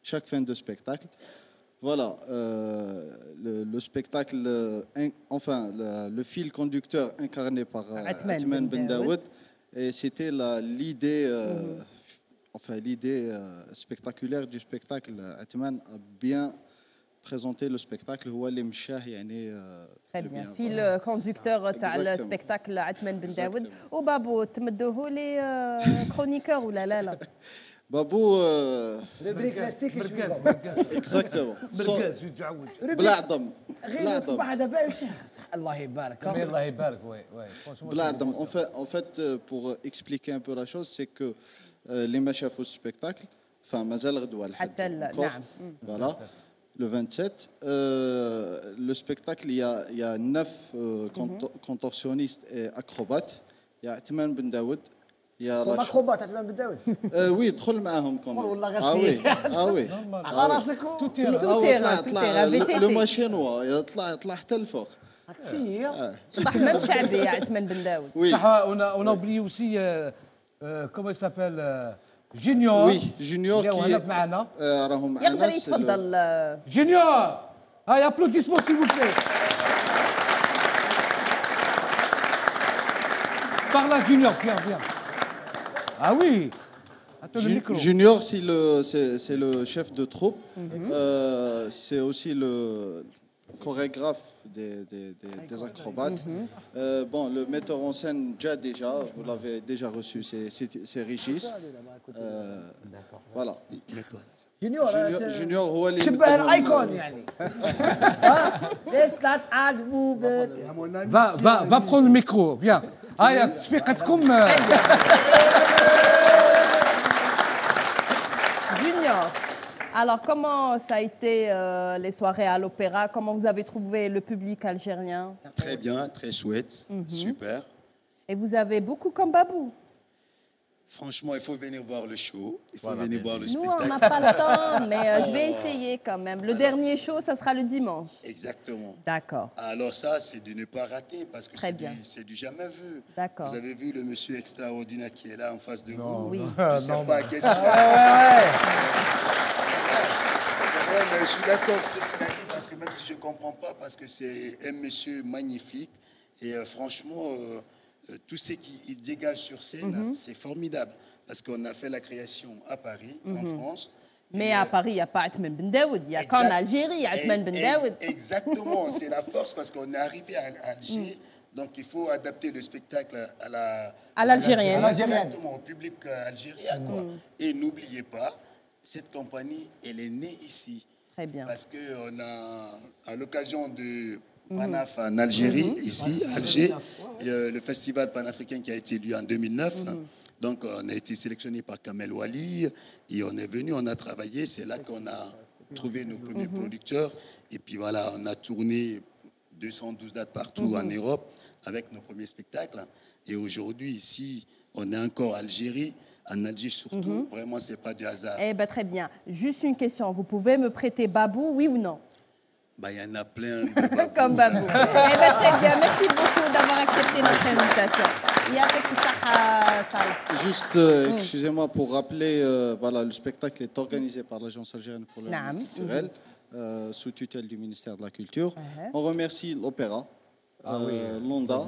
Chaque fin de spectacle. Voilà, euh, le, le spectacle, euh, in- enfin, le, le fil conducteur incarné par euh, Atman Atman Ben Ben Daoud. Daoud, et c'était la- l'idée, euh, enfin l'idée euh, spectaculaire du spectacle. Atman a bien présenté le spectacle. هو اللي مشاه يعني euh, Très le bien. bien. Fil conducteur تاع Exactement. ال spectacle عثمان بن داود وبابو تمدوه لي chroniqueur ولا لا لا بابو rubrique l'élastique مركز exacto مركز يتعوج بلا عظم غير الصباح هذا الله يبارك. الله يبارك وي وي. بلا عظم. اون فات بور اكسبليكي ان بو لا شوز سي كو ما شافو السبيكتاكل فمازال غدوه حتى نعم فوالا le 27 euh, le spectacle il y a il y a neuf euh, mm-hmm. يا راشد ما خبات تعتبر بالدوز وي دخل معاهم كون. والله غير سيدي آه وي على راسك توتيغا توتيغا لو ماشينوا طلع طلع حتى الفوق صح من شعبي يا عثمان بن داوي صح اون اوبلي اوسي كومون سابيل جونيور وي جونيور كي معنا راهم معنا يقدر يتفضل جونيور هاي ابلوديسمون سي فوكي Par la junior, Pierre. Ah oui Attends le Ju- micro. Junior, c'est le, c'est, c'est le chef de troupe. Mhm. Euh, c'est aussi le chorégraphe des, des- des- des acrobates. Mhm. Euh, bon, le metteur en scène, déjà, déjà vous l'avez déjà reçu, c'est, c'est, c'est Régis. Euh, voilà. جونيور Junior, أنت- Junior هو اللي شبه مقدم- الايكون يعني ها ليش لا تعجبوا Va, va, va prendre le micro, viens. هيا تصفيقتكم آه، Junior. Alors, comment ça a été euh, les soirées à l'opéra Comment vous avez trouvé le public algérien Très bien, très chouette, Mhm. super. Et vous avez beaucoup comme Babou. Franchement, il faut venir voir le show, il faut venir voir le Nous, spectacle. on n'a pas le temps, mais euh, je vais essayer quand même. Le dernier show, ça sera le dimanche. Exactement. D'accord. Alors ça, c'est de ne pas rater parce que c'est du, c'est du jamais vu. D'accord. Vous avez vu le monsieur extraordinaire qui est là en face de vous? Oui. Je ne sais Non, pas mais- qu'est-ce qu'il Ah, C'est vrai, mais je suis d'accord avec ce qu'il a dit parce que même si je ne comprends pas, parce que c'est un monsieur magnifique et euh, franchement, euh, euh, tout ce qu'il dégage sur scène, Mhm. c'est formidable parce qu'on a fait la création à Paris, en Mhm. France. Mais à Paris, il n'y a pas Atman Ben Daoud. Il y a qu'en Algérie, il y a Atman Ben Daoud. Exactement, c'est la force parce qu'on est arrivé à Alger. Donc il faut adapter le spectacle à la À l'algérienne. Exactement, au public euh, algérien. quoi. Et n'oubliez pas, cette compagnie, elle est née ici. Très bien. Parce qu'on a, à l'occasion de. Panaf en Algérie, Mhm. ici, à Alger, et, euh, le festival panafricain qui a été élu en 2009. Mhm. Donc, on a été sélectionné par Kamel Wali et on est venu, on a travaillé. C'est là qu'on a trouvé nos premiers Mhm. producteurs. Et puis voilà, on a tourné 212 dates partout en. Europe avec nos premiers spectacles. Et aujourd'hui, ici, on est encore en Algérie. En Algérie surtout, vraiment, c'est pas du hasard. Eh bien, très bien. Juste une question. Vous pouvez me prêter Babou, oui ou non? Bah, il y en a plein. Comme Babou. eh ben, très. Merci beaucoup d'avoir accepté notre invitation. Ah, Juste, euh, excusez-moi, pour rappeler, euh, voilà, le spectacle est organisé par l'Agence algérienne pour le culturel, euh, sous tutelle du ministère de la Culture. On remercie l'Opéra, l'ONDA,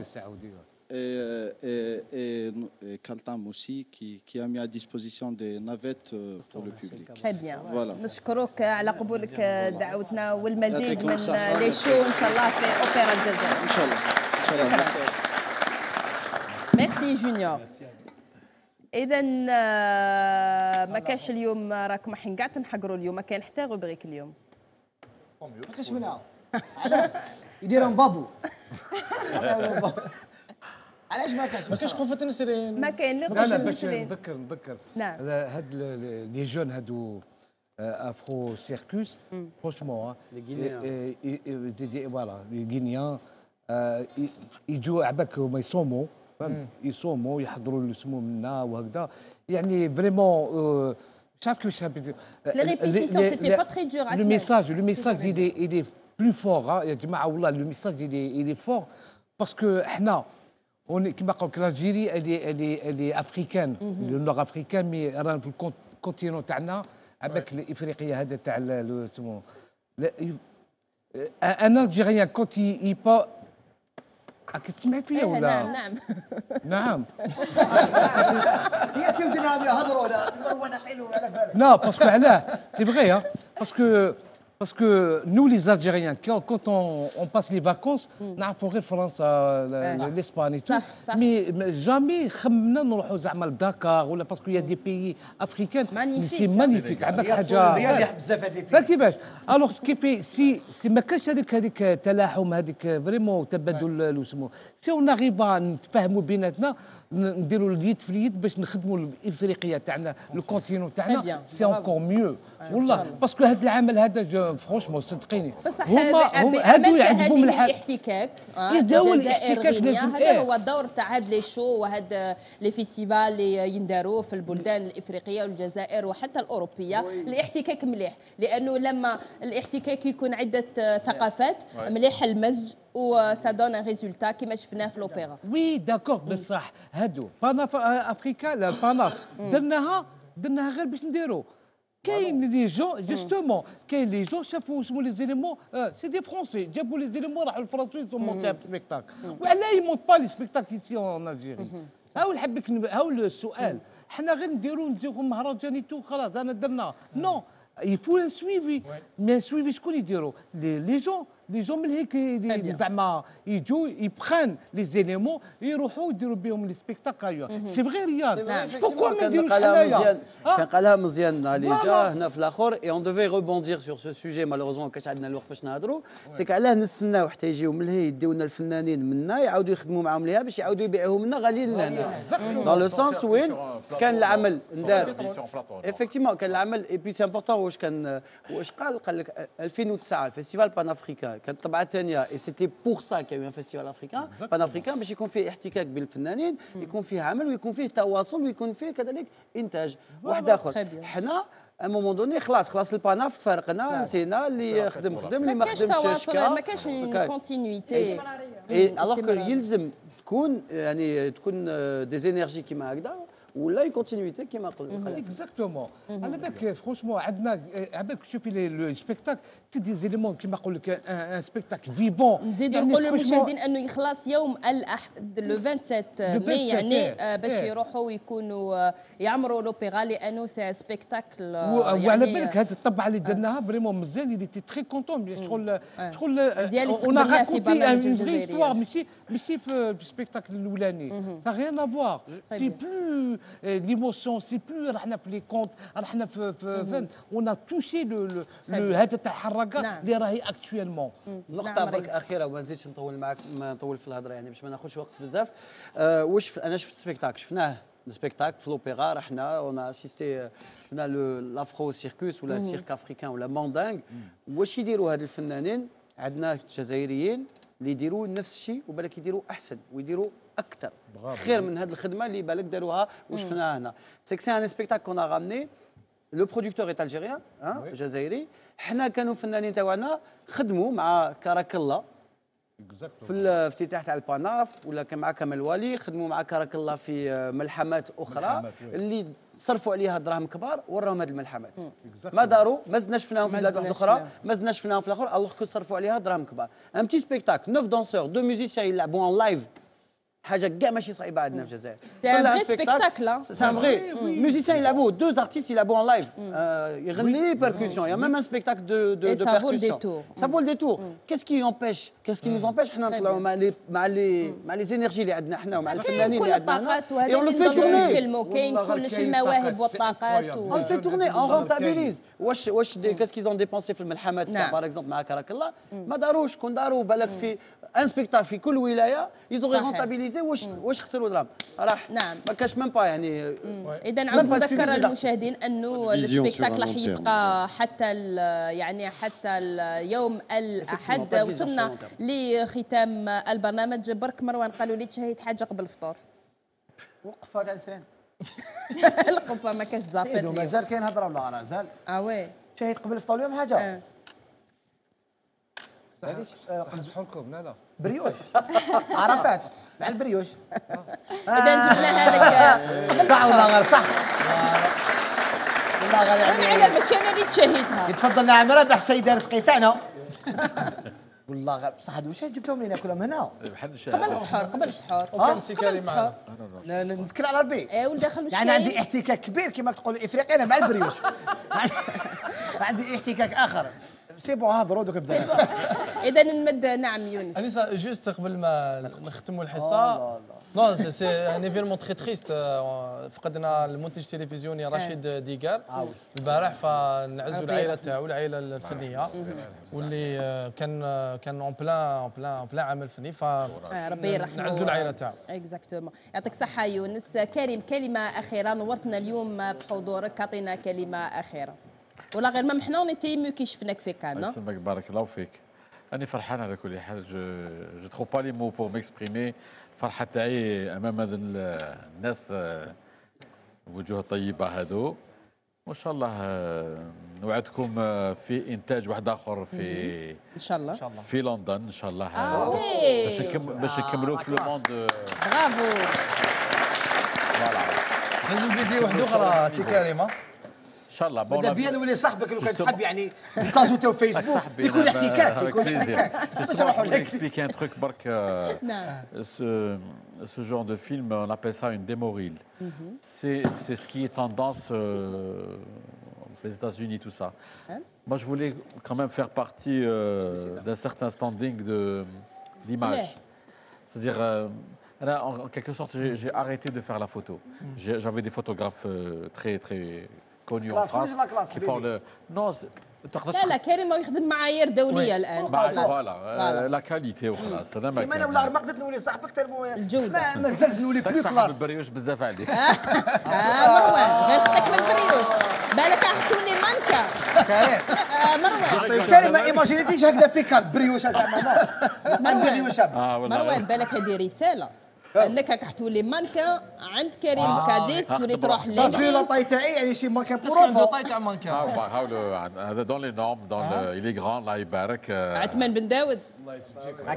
et, et, et, et Kaltam aussi, qui, qui a mis à disposition des navettes euh, pour le public. Très bien. Voilà. نشكرك على قبولك دعوتنا والمزيد من. لي شو ان شاء الله في اوبرا الجزائر. ان شاء الله ان شاء الله. ميرسي جونيور اذا ما كاش اليوم راكم حين كاع تنحقروا اليوم ما كاين حتى روبريك اليوم ما كاش منها يديرهم بابو علاش ما كاش ما كاش قنفة نسرين ما كاين لا باش المسلين نذكر نذكر نعم. هاد لي جون هادو euh, Afro Circus, franchement. hein. Les Guinéens. Et- et- et- et- et- voilà, les Guinéens. آه، ي- يجوا عباك هما يصوموا فهمت يصوموا يحضروا السمو منا وهكذا يعني فريمون مش عارف كيفاش c'était pas très dur à Le tenir. message, le message, il est, il est plus fort. يا جماعة والله le message, il est, il est fort. Parce que إحنا on est, لك l'Algérie, elle est, elle est, elle est africaine, Mhm. le nord africain, mais رانا في الكونتينون تاعنا عباك الافريقيه هذا تاع سمو لا، ان الجيريان كونت يي با راك تسمع فيا إيه، ولا؟ نعم نعم. نعم. هي كيف دينامية هضروا لا وأنا حلو على بالك. parce que là, c'est vrai, hein, parce que nous les Algériens, quand, quand on, on passe les vacances, on a fait France, Ouais. l'Espagne et tout, صح، صح. mais, mais jamais نروحوا زعما لدكار ولا parce qu'il y a des pays africains, c'est magnifique, فهمت كيفاش؟ alors ce qu'il faut c'est c'est ما كانش هذيك هذيك تلاحم هذيك vraiment تبادل le سمو si on arrive à نتفاهموا بيناتنا نديروا اليد في اليد باش نخدموا الافريقيه تاعنا le continent تاعنا c'est mieux إن شاء والله الله. parce que هذا العمل هذا franchement صدقيني. بصح هما هم هادو يعجبهم الحال الاحتكاك آه، داول الجزائر الاحتكاك لازم- هذا إيه. هو الدور تاع هاد les shows وهاد les festivals اللي ينداروا في البلدان الإفريقية والجزائر وحتى الأوروبية. الاحتكاك مليح لأنه لما الاحتكاك يكون عدة آه، ثقافات. مليح المزج و ça donne un résultat كما شفناه في الأوبرا. oui d'accord بصح. هادو Panaf أفريكا la Panaf درناها درناها غير باش نديرو. كاين les gens justement كاين les gens شافوا اسمو les éléments c'est des Français جابوا les éléments راحوا لفرنسا monter spectacle وعلاه يمونت pas les spectacles ici en Algérie هاو نحبك هاو السؤال حنا غير نديرو نديرو مهرجانيتو خلاص انا درنا non il faut un suivi mais un suivi شكون يديرو les gens les gens من هيك زعما يجوا يبخان les éléments يروحوا يديروا بهم les spectacles ايوا c'est vrai رياض pourquoi ما كان نديروش قالها حنايا مزيان. كان قالها مزيان اللي جا. هنا في الآخر et on devait rebondir sur ce sujet malheureusement ما كانش عندنا الوقت باش نهضروا c'est علاه نستناو حتى يجيو من لهي يديو لنا الفنانين منا يعاودوا يخدموا معاهم ليها باش يعاودوا يبيعوهم لنا غاليين لهنا dans le sens وين كان العمل ندار effectivement كان العمل et puis c'est important واش كان واش قال قال لك 2009 ال festival panafricain كانت طبعه ثانية et c'était pour ça كان un festival africain panafricain باش يكون فيه احتكاك بين الفنانين يكون فيه عمل ويكون فيه تواصل ويكون فيه كذلك إنتاج. واحد آخر. حنا à un moment donné خلاص خلاص ال Panaf فرقنا نسينا اللي خدم خدم اللي ما ما كاش خدمش تواصل شكا. ما كاش كاين. continuité et alors que يلزم تكون يعني تكون des énergies كيما هكذا ولا continuité كيما قلت exactement على بالك franchement عندنا على بالك شوفي لي- le spectacle c'est des éléments كيما نقول لك un spectacle vivant نزيدو نقولوا للمشاهدين انه يخلص يوم الاحد le 27 le مي 27 يعني باش. يروحوا ويكونوا يعمروا لوبيرا لأنه ces spectacles وعلى بالك هذه الطبعه اللي درناها vraiment مزيان اللي t'es très content شغل شغل on racontait un vrai ماشي ماشي في ال spectacle الاولاني ça rien à voir c'est plus l'émotion c'est plus رحنا في les contes رحنا في فهمت on touchait le le هذا تاع الحركه اللي راهي actuellement نقطة برك أخيرة وما نزيدش نطول معك ما نطول في الهضرة يعني باش ما ناخذش وقت بزاف. آه واش أنا شفت spectacle شفناه. ال spectacle في الأوبرا رحنا on a assisté شفنا ال Afro Circus ولا. cirque africain ولا Mandingue واش يديروا هاد الفنانين؟ عندنا جزائريين اللي يديروا نفس الشيء وبالك يديروا أحسن ويديروا أكثر خير من هذه الخدمة اللي بالك داروها وشفناها هنا؟ c'est que c'est un spectacle qu'on ramenait le producteur est algérien جزائري حنا كانوا فنانين تاعنا خدموا مع كراكلا في الافتتاح تاع ال Panaf ولا كان مع كمال والي خدموا مع كراكلا في ملحمات أخرى ملحمات،. اللي صرفوا عليها دراهم كبار وراهم هذه الملحمات ما داروا ما زدناش فيناهم في بلاد واحدة أخرى. ما زدناش فيناهم في الآخر alors que صرفوا عليها دراهم كبار un petit spectacle neuf danseurs deux musiciens يلعبوا en live حاجة كاع ماشي صعيبة عندنا في الجزائر C'est un vrai spectacle, hein. c'est un vrai musicien يلعبوا deux artistes يلعبوا en live يغني percussion y a même un spectacle de de de. Ça vaut le détour. Qu'est-ce qui empêche? Qu'est-ce qui nous empêche? حنا نطلعوا مع les مع les مع les énergies اللي عندنا حنا ومع كاين الفنانين كل اللي عندنا هنا الطاقات وهذا اللي. نتكلموا كاين كلش المواهب طاقات، والطاقات le fait tourner, on rentabilise. واش واش qu'est-ce qu'ils ont dépensé في الملحمات. par exemple مع كراكلا ما داروش كون داروا بالك في un spectacle في كل ولايه يزوغي صحيح. rentabiliser واش واش خسروا دراهم راح نعم ما كاش même pas يعني اذا نعاود pas نذكر المشاهدين انه ال spectacle راح. يبقى حتى ال- يعني حتى اليوم الاحد وصلنا لختام البرنامج برك مروان قالوا لي تشهيت حاجة قبل الفطور وقف هذا انسان القفة ما كاش تزافر لي مازال كاين هضرة ولا غير؟ مازال آه وي. شهيت قبل الفطور اليوم حاجة. آه. هذيش آه، لكم لا لا. بريوش. عرفات. مع البريوش. إذا جبناها لك آه، صح الفطور غير صح. ولا غير أنا يعني على ماشي أنا اللي تشهيتها يتفضل نعم رابح السيده رزقي تاعنا والله غير بصح هادو واش جبتهم لي ناكلهم هنا؟ قبل السحور قبل السحور. آه؟ قبل السحور. ن- ن- نسكر على ربي إيه وداخل واش يعني عندي؟ احتكاك كبير كما تقول افريقيا أنا مع ال brioche. عندي احتكاك آخر. سي بون هضروا دوك بدا إذا نمد نعم يونس. انيسا juste قبل ما نختموا الحصة nous c'est c'est un événement très triste فقدنا المنتج التلفزيوني رشيد ديقال البارح فنعزوا. العائلة تاعو العائلة الفنية. واللي آه، كان آه، كان en plein en plein en plein عمل فني ف آه، ربي يرحمه نعزوا العائلة تاعو. exactement يعطيك الصحة يونس. كريم كلمة أخيرة. نورتنا اليوم بحضورك أعطينا كلمة أخيرة. ولا غير ما حنا نيتي مو كي شفناك في كان الله يسلمك. بارك الله فيك. راني فرحان على كل حال. je je trouve pas les mots pour m'exprimer الفرحه تاعي أمام هذا ال- الناس آه، الوجوه الطيبة هذو وإن شاء الله آه، نوعدكم آه، في إنتاج واحد آخر في إن شاء الله. في لندن إن شاء الله. آه. آه،. باش باش نكملوا في le monde آه، bravo. voilà نزل فيديو واحدة أخرى سي كريم ان شاء الله بدا بيان نولي صاحبك لو كان Justement. تحب يعني تاجوتو فيسبوك يكون احتكاك يكون احتكاك باش نروحوا Pour لك expliquer un truc, Bark, euh, نعم ce, ce genre de film, on appelle ça une démo reel. C'est c'est ce qui est tendance euh, aux États-Unis, tout ça. Hein Moi, je voulais quand même faire partie euh, d'un certain standing de l'image. Ouais. C'est-à-dire, euh, là, en, en quelque sorte, j'ai j'ai arrêté de faire la photo. J'ai- J'avais des photographes euh, très, très qui font Habibi. le. Non, c'est- تقدرش لا لا كريم يخدم معايير الآن. بعد خلاص. فوالا. فوالا. لا كاليتي وخلاص هذا ما كيما أنا ولا ما قدرت نولي صاحبك الجودة. ما مازال نولي بلو صاحب كلاس البريوش بزاف عليك آه. مروان غير من البريوش. بالك تولي مانكا. كريم. آه مروان. كريم ما إيماجينيتيش هكذا فيك بريوشة زعما ما. عندي بريوشة آه مروان بالك هذه رسالة. انك راح تولي مانكا عند كريم كاديت تولي تروح صافي لا لينكس طاي تاعي يعني شي عنده بروفو. طاي تاع مانكا. هاو هاو هذا دون لي نورم دون il est grand الله يبارك آه، عثمان بن داود.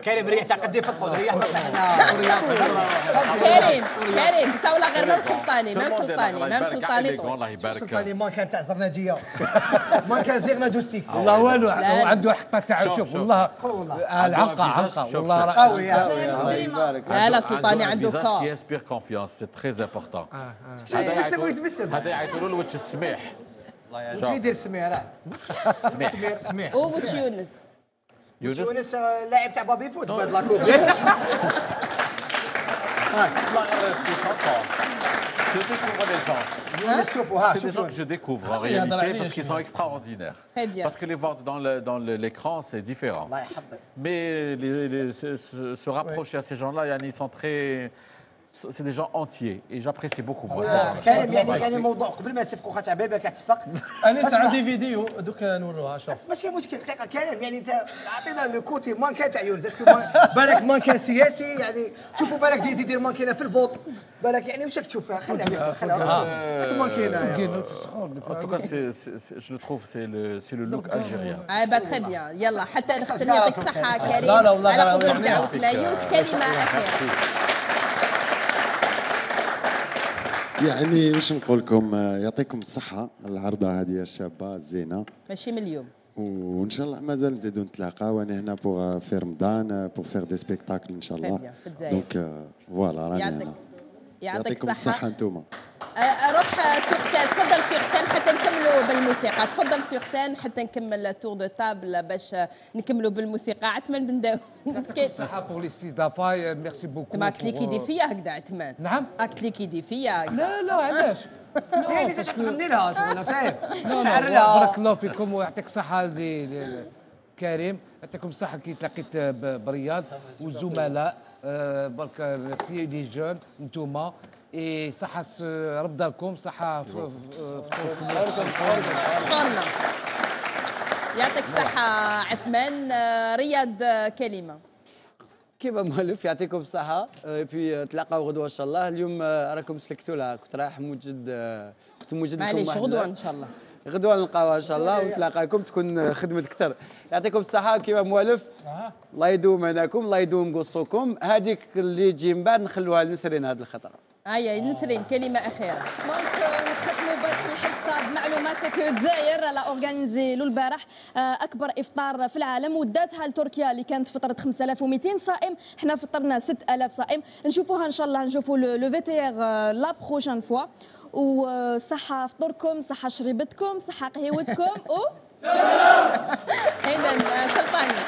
كريم ريح قدي في الطول ريح ما إحنا كريم كريم بس ولا غير مام سلطاني مام سلطاني الله مام يبارك سلطاني الله يبارك. سلطاني مانكا تاع زرناجية مانكا زيغنا جوستيك والله والو. هو عنده حطه تاع شوف، شوف شوف. والله والله. عنقه شوف، والله قوي الله لا لا سلطاني عنده qui كار inspire confiance c'est très important. يتبسم هذا يعيطوا له الوجه السميح. واش يدير السمير راه السمير سميح. ووش يونس. يونس يونس آه، لاعب تاع بابي فوت بعد لاكوب je découvre les gens يونس شوفوا ها c'est des gens شوفوا que je découvre en Ah, il y a dans la réalité ligne, parce qu'ils je sont pense. extraordinaires Très bien. parce que les voir dans le- dans le- l'écran c'est différent الله يحفظك Mais les- les- se, se- se rapprocher à ces gens-là, yani, ils sont très. C'est des gens entiers et j'apprécie beaucoup. moi, ça. كريم يعني يعني موضوع قبل ما يصفقوا خاطر عبالك كتصفق اسمع. عندي فيديو دوك نوروها شوف بس ماشي مشكل دقيقه كريم يعني انت عطينا le côté mannequin تاع يونس est-ce que بالك مانكا سياسي يعني تشوفوا بالك يزيد يدير مانكينا في ال foot بالك يعني واش راك تشوف خليها خليها. مانكينا En tout cas, je le trouve, c'est le, c'est le look algérien. bah très bien يلا حتى نختم يعطيك الصحة كريم على غير- قدر غير دعوتنا يوسف كلمة أخيرة يعني واش نقول لكم يعطيكم الصحة العرضة هذه الشابة الزينة ماشي من اليوم. وإن شاء الله مازال نزيدو نتلاقاو وأنا هنا pour في رمضان pour faire des spectacles إن شاء الله. donc voilà راني يعطيك هنا يعطيك يعطيكم الصحة. الصحة انتوما روح sur scène تفضل sur scène حتى نكملوا بالموسيقى. تفضل sur scène حتى نكمل tour de table باش نكملوا بالموسيقى. عثمان بن كيف صحه بور لي سيس دافاي merci beaucoup ما راك liquider فيا هكذا عثمان. نعم. راك liquider فيا. لا لا علاش؟ يعني انت تغني لها شغل فاهم لا، شعر لا، لها. بارك الله فيكم ويعطيك الصحة كريم. يعطيكم الصحة كي تلاقيت ب- برياض. والزملاء برك merci les jeunes نتوما. إي صحة س- رب داركم صحة ف- ف- فطوركم فطورنا يعطيك الصحة عثمان آه، رياض آه، كلمة. كيما مؤلف يعطيكم الصحة بي تلاقاو غدوة إن شاء الله. اليوم آه، راكم سلكتوا لها. كنت رايح موجد آه، كنت موجد معليش غدوة إن شاء الله. غدوة نلقاوها إن شاء الله ونتلاقاكم تكون خدمة أكثر. يعطيكم الصحة كيما مؤلف الله يدوم هناكم الله يدوم قصتكم هذيك اللي تجي من بعد نخلوها لنسرين هذه الخطرة. هيا نسرين كلمة أخيرة. donc نختموا برك الحصه بمعلومه parce que الجزائر l'a organisé له البارح آه، أكبر إفطار في العالم وداتها لتركيا اللي كانت فطرت 5200 صائم. حنا فطرنا 6000 صائم. نشوفوها إن شاء الله نشوفوا le futur la prochaine fois وصحة فطوركم صحة شريبتكم صحة قهوتكم و إذا سلطاني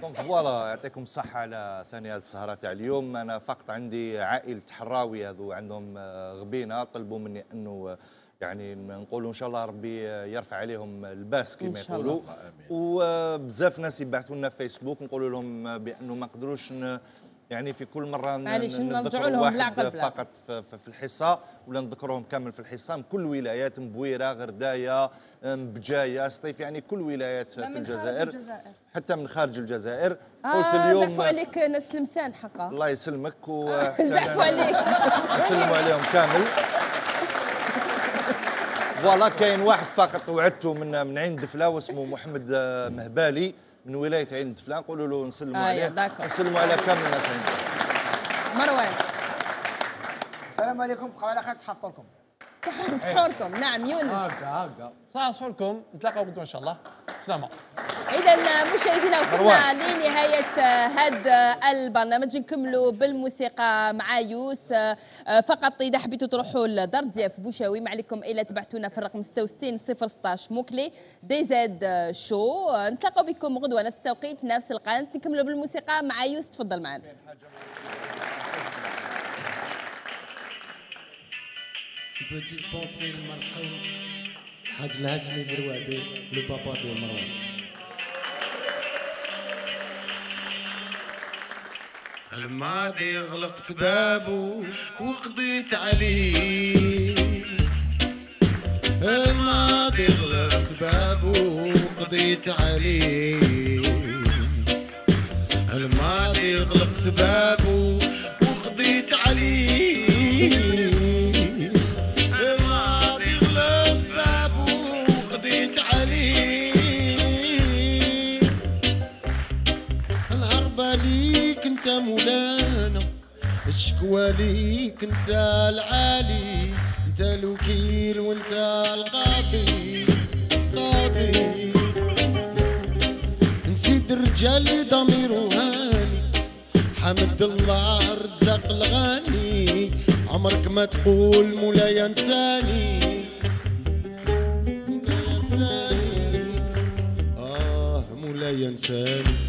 donc voilà يعطيكم الصحة على ثاني هذه السهرة تاع اليوم. أنا فقط عندي عائلة حراوي هذو عندهم آه، غبينة طلبوا مني أنه آه، يعني نقولوا إن شاء الله ربي آه، يرفع عليهم الباس إن كما شاء يقولوا. الله. وبزاف ناس يبعثوا لنا في فيسبوك نقولوا لهم بأنه ما قدروش ن- يعني في كل ن- نرجعوا لهم بالعقل. فقط في الحصة ولا نذكرهم كامل في الحصة من كل ولايات مبويرة غرداية بجاية سطيف يعني كل ولايات في الجزائر. حتى من خارج الجزائر. قلت آه اليوم زعفوا عليك ناس تلمسان حقا. الله يسلمك و زعفوا عليك. نسلموا عليهم كامل. فوالا كاين واحد فقط وعدته من من عين دفله واسمه محمد آه، مهبالي. من ولاية عين دفله نقولوا له نسلموا آه، عليه. نسلموا على كامل الناس دفلة. مروان السلام عليكم بقاو على خير صحه فطوركم صحة سحوركم نعم يونس. هكا هكا. صح سحوركم نتلاقاو غدوه إن شاء الله. سلامة. اذا مشاهدينا وصلنا مروان. لنهاية هذا البرنامج. نكملوا بالموسيقى مع يوس آه، فقط إذا حبيتوا تروحوا لدار ضياف بوشاوي. ما عليكم إلا تبعتونا في الرقم 66 016 موكلي دي زاد شو. آه، نتلاقاو بكم غدوة نفس التوقيت نفس القناة. نكملوا بالموسيقى مع يوس. تفضل معنا. Pensée de Marco حاج الهاشمي دروابي لو بابا دي مروان الماضي غلقت بابه وقضيت عليه. الماضي غلقت بابه وقضيت عليه. الماضي غلقت بابه وقضيت عليه. الشكوى ليك انت العالي انت الوكيل وانت القاضي. قاضي. نسيت الرجال ضميره هاني حمد الله رزق الغني عمرك ما تقول مولاي انساني انساني آه مولاي انساني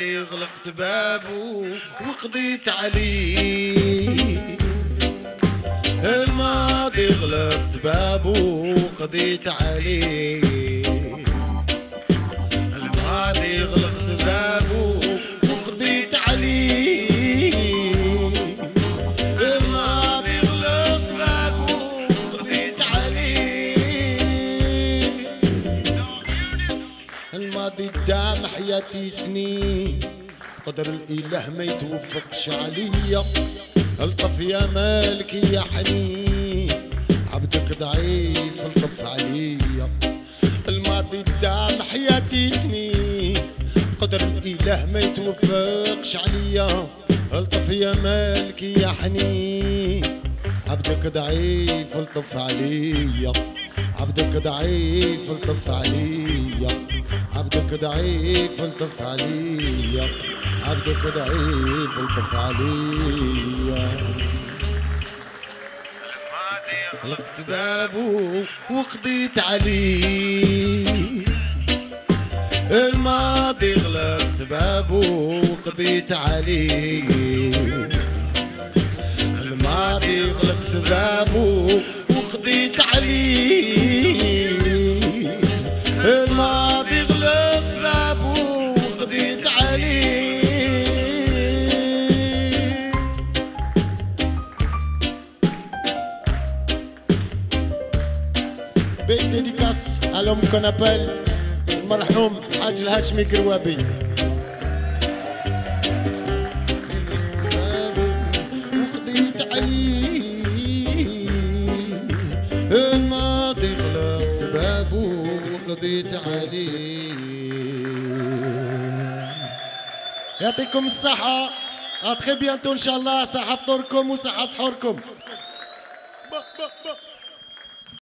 الماضي غلقت بابه وقضيت عليه. الماضي غلقت بابه وقضيت عليه. الماضي غلقت بابه وقضيت عليه. الماضي غلقت حياتي سنين قدر الإله ما يتوفقش عليا. ألطف يا مالك يا حنين عبدك ضعيف ألطف عليا. الماضي دام حياتي سنين قدر الإله ما يتوفقش عليا. ألطف يا مالك يا حنين عبدك ضعيف ألطف عليا. عبدك ضعيف ألطف عليا. عبدك ضعيف الطف عليا. عبدك ضعيف الطف عليا. غلقت بابه وقضيت عليه. الماضي غلقت بابه وقضيت عليه. الماضي غلقت بابه qu'on appelle المرحوم حاج الهاشمي كروابي وقضيت عليه الماضي غلقت بابه وقضيت عليه يعطيكم الصحة. اتخي بيانتو ان شاء الله صحة فطوركم وصحة سحوركم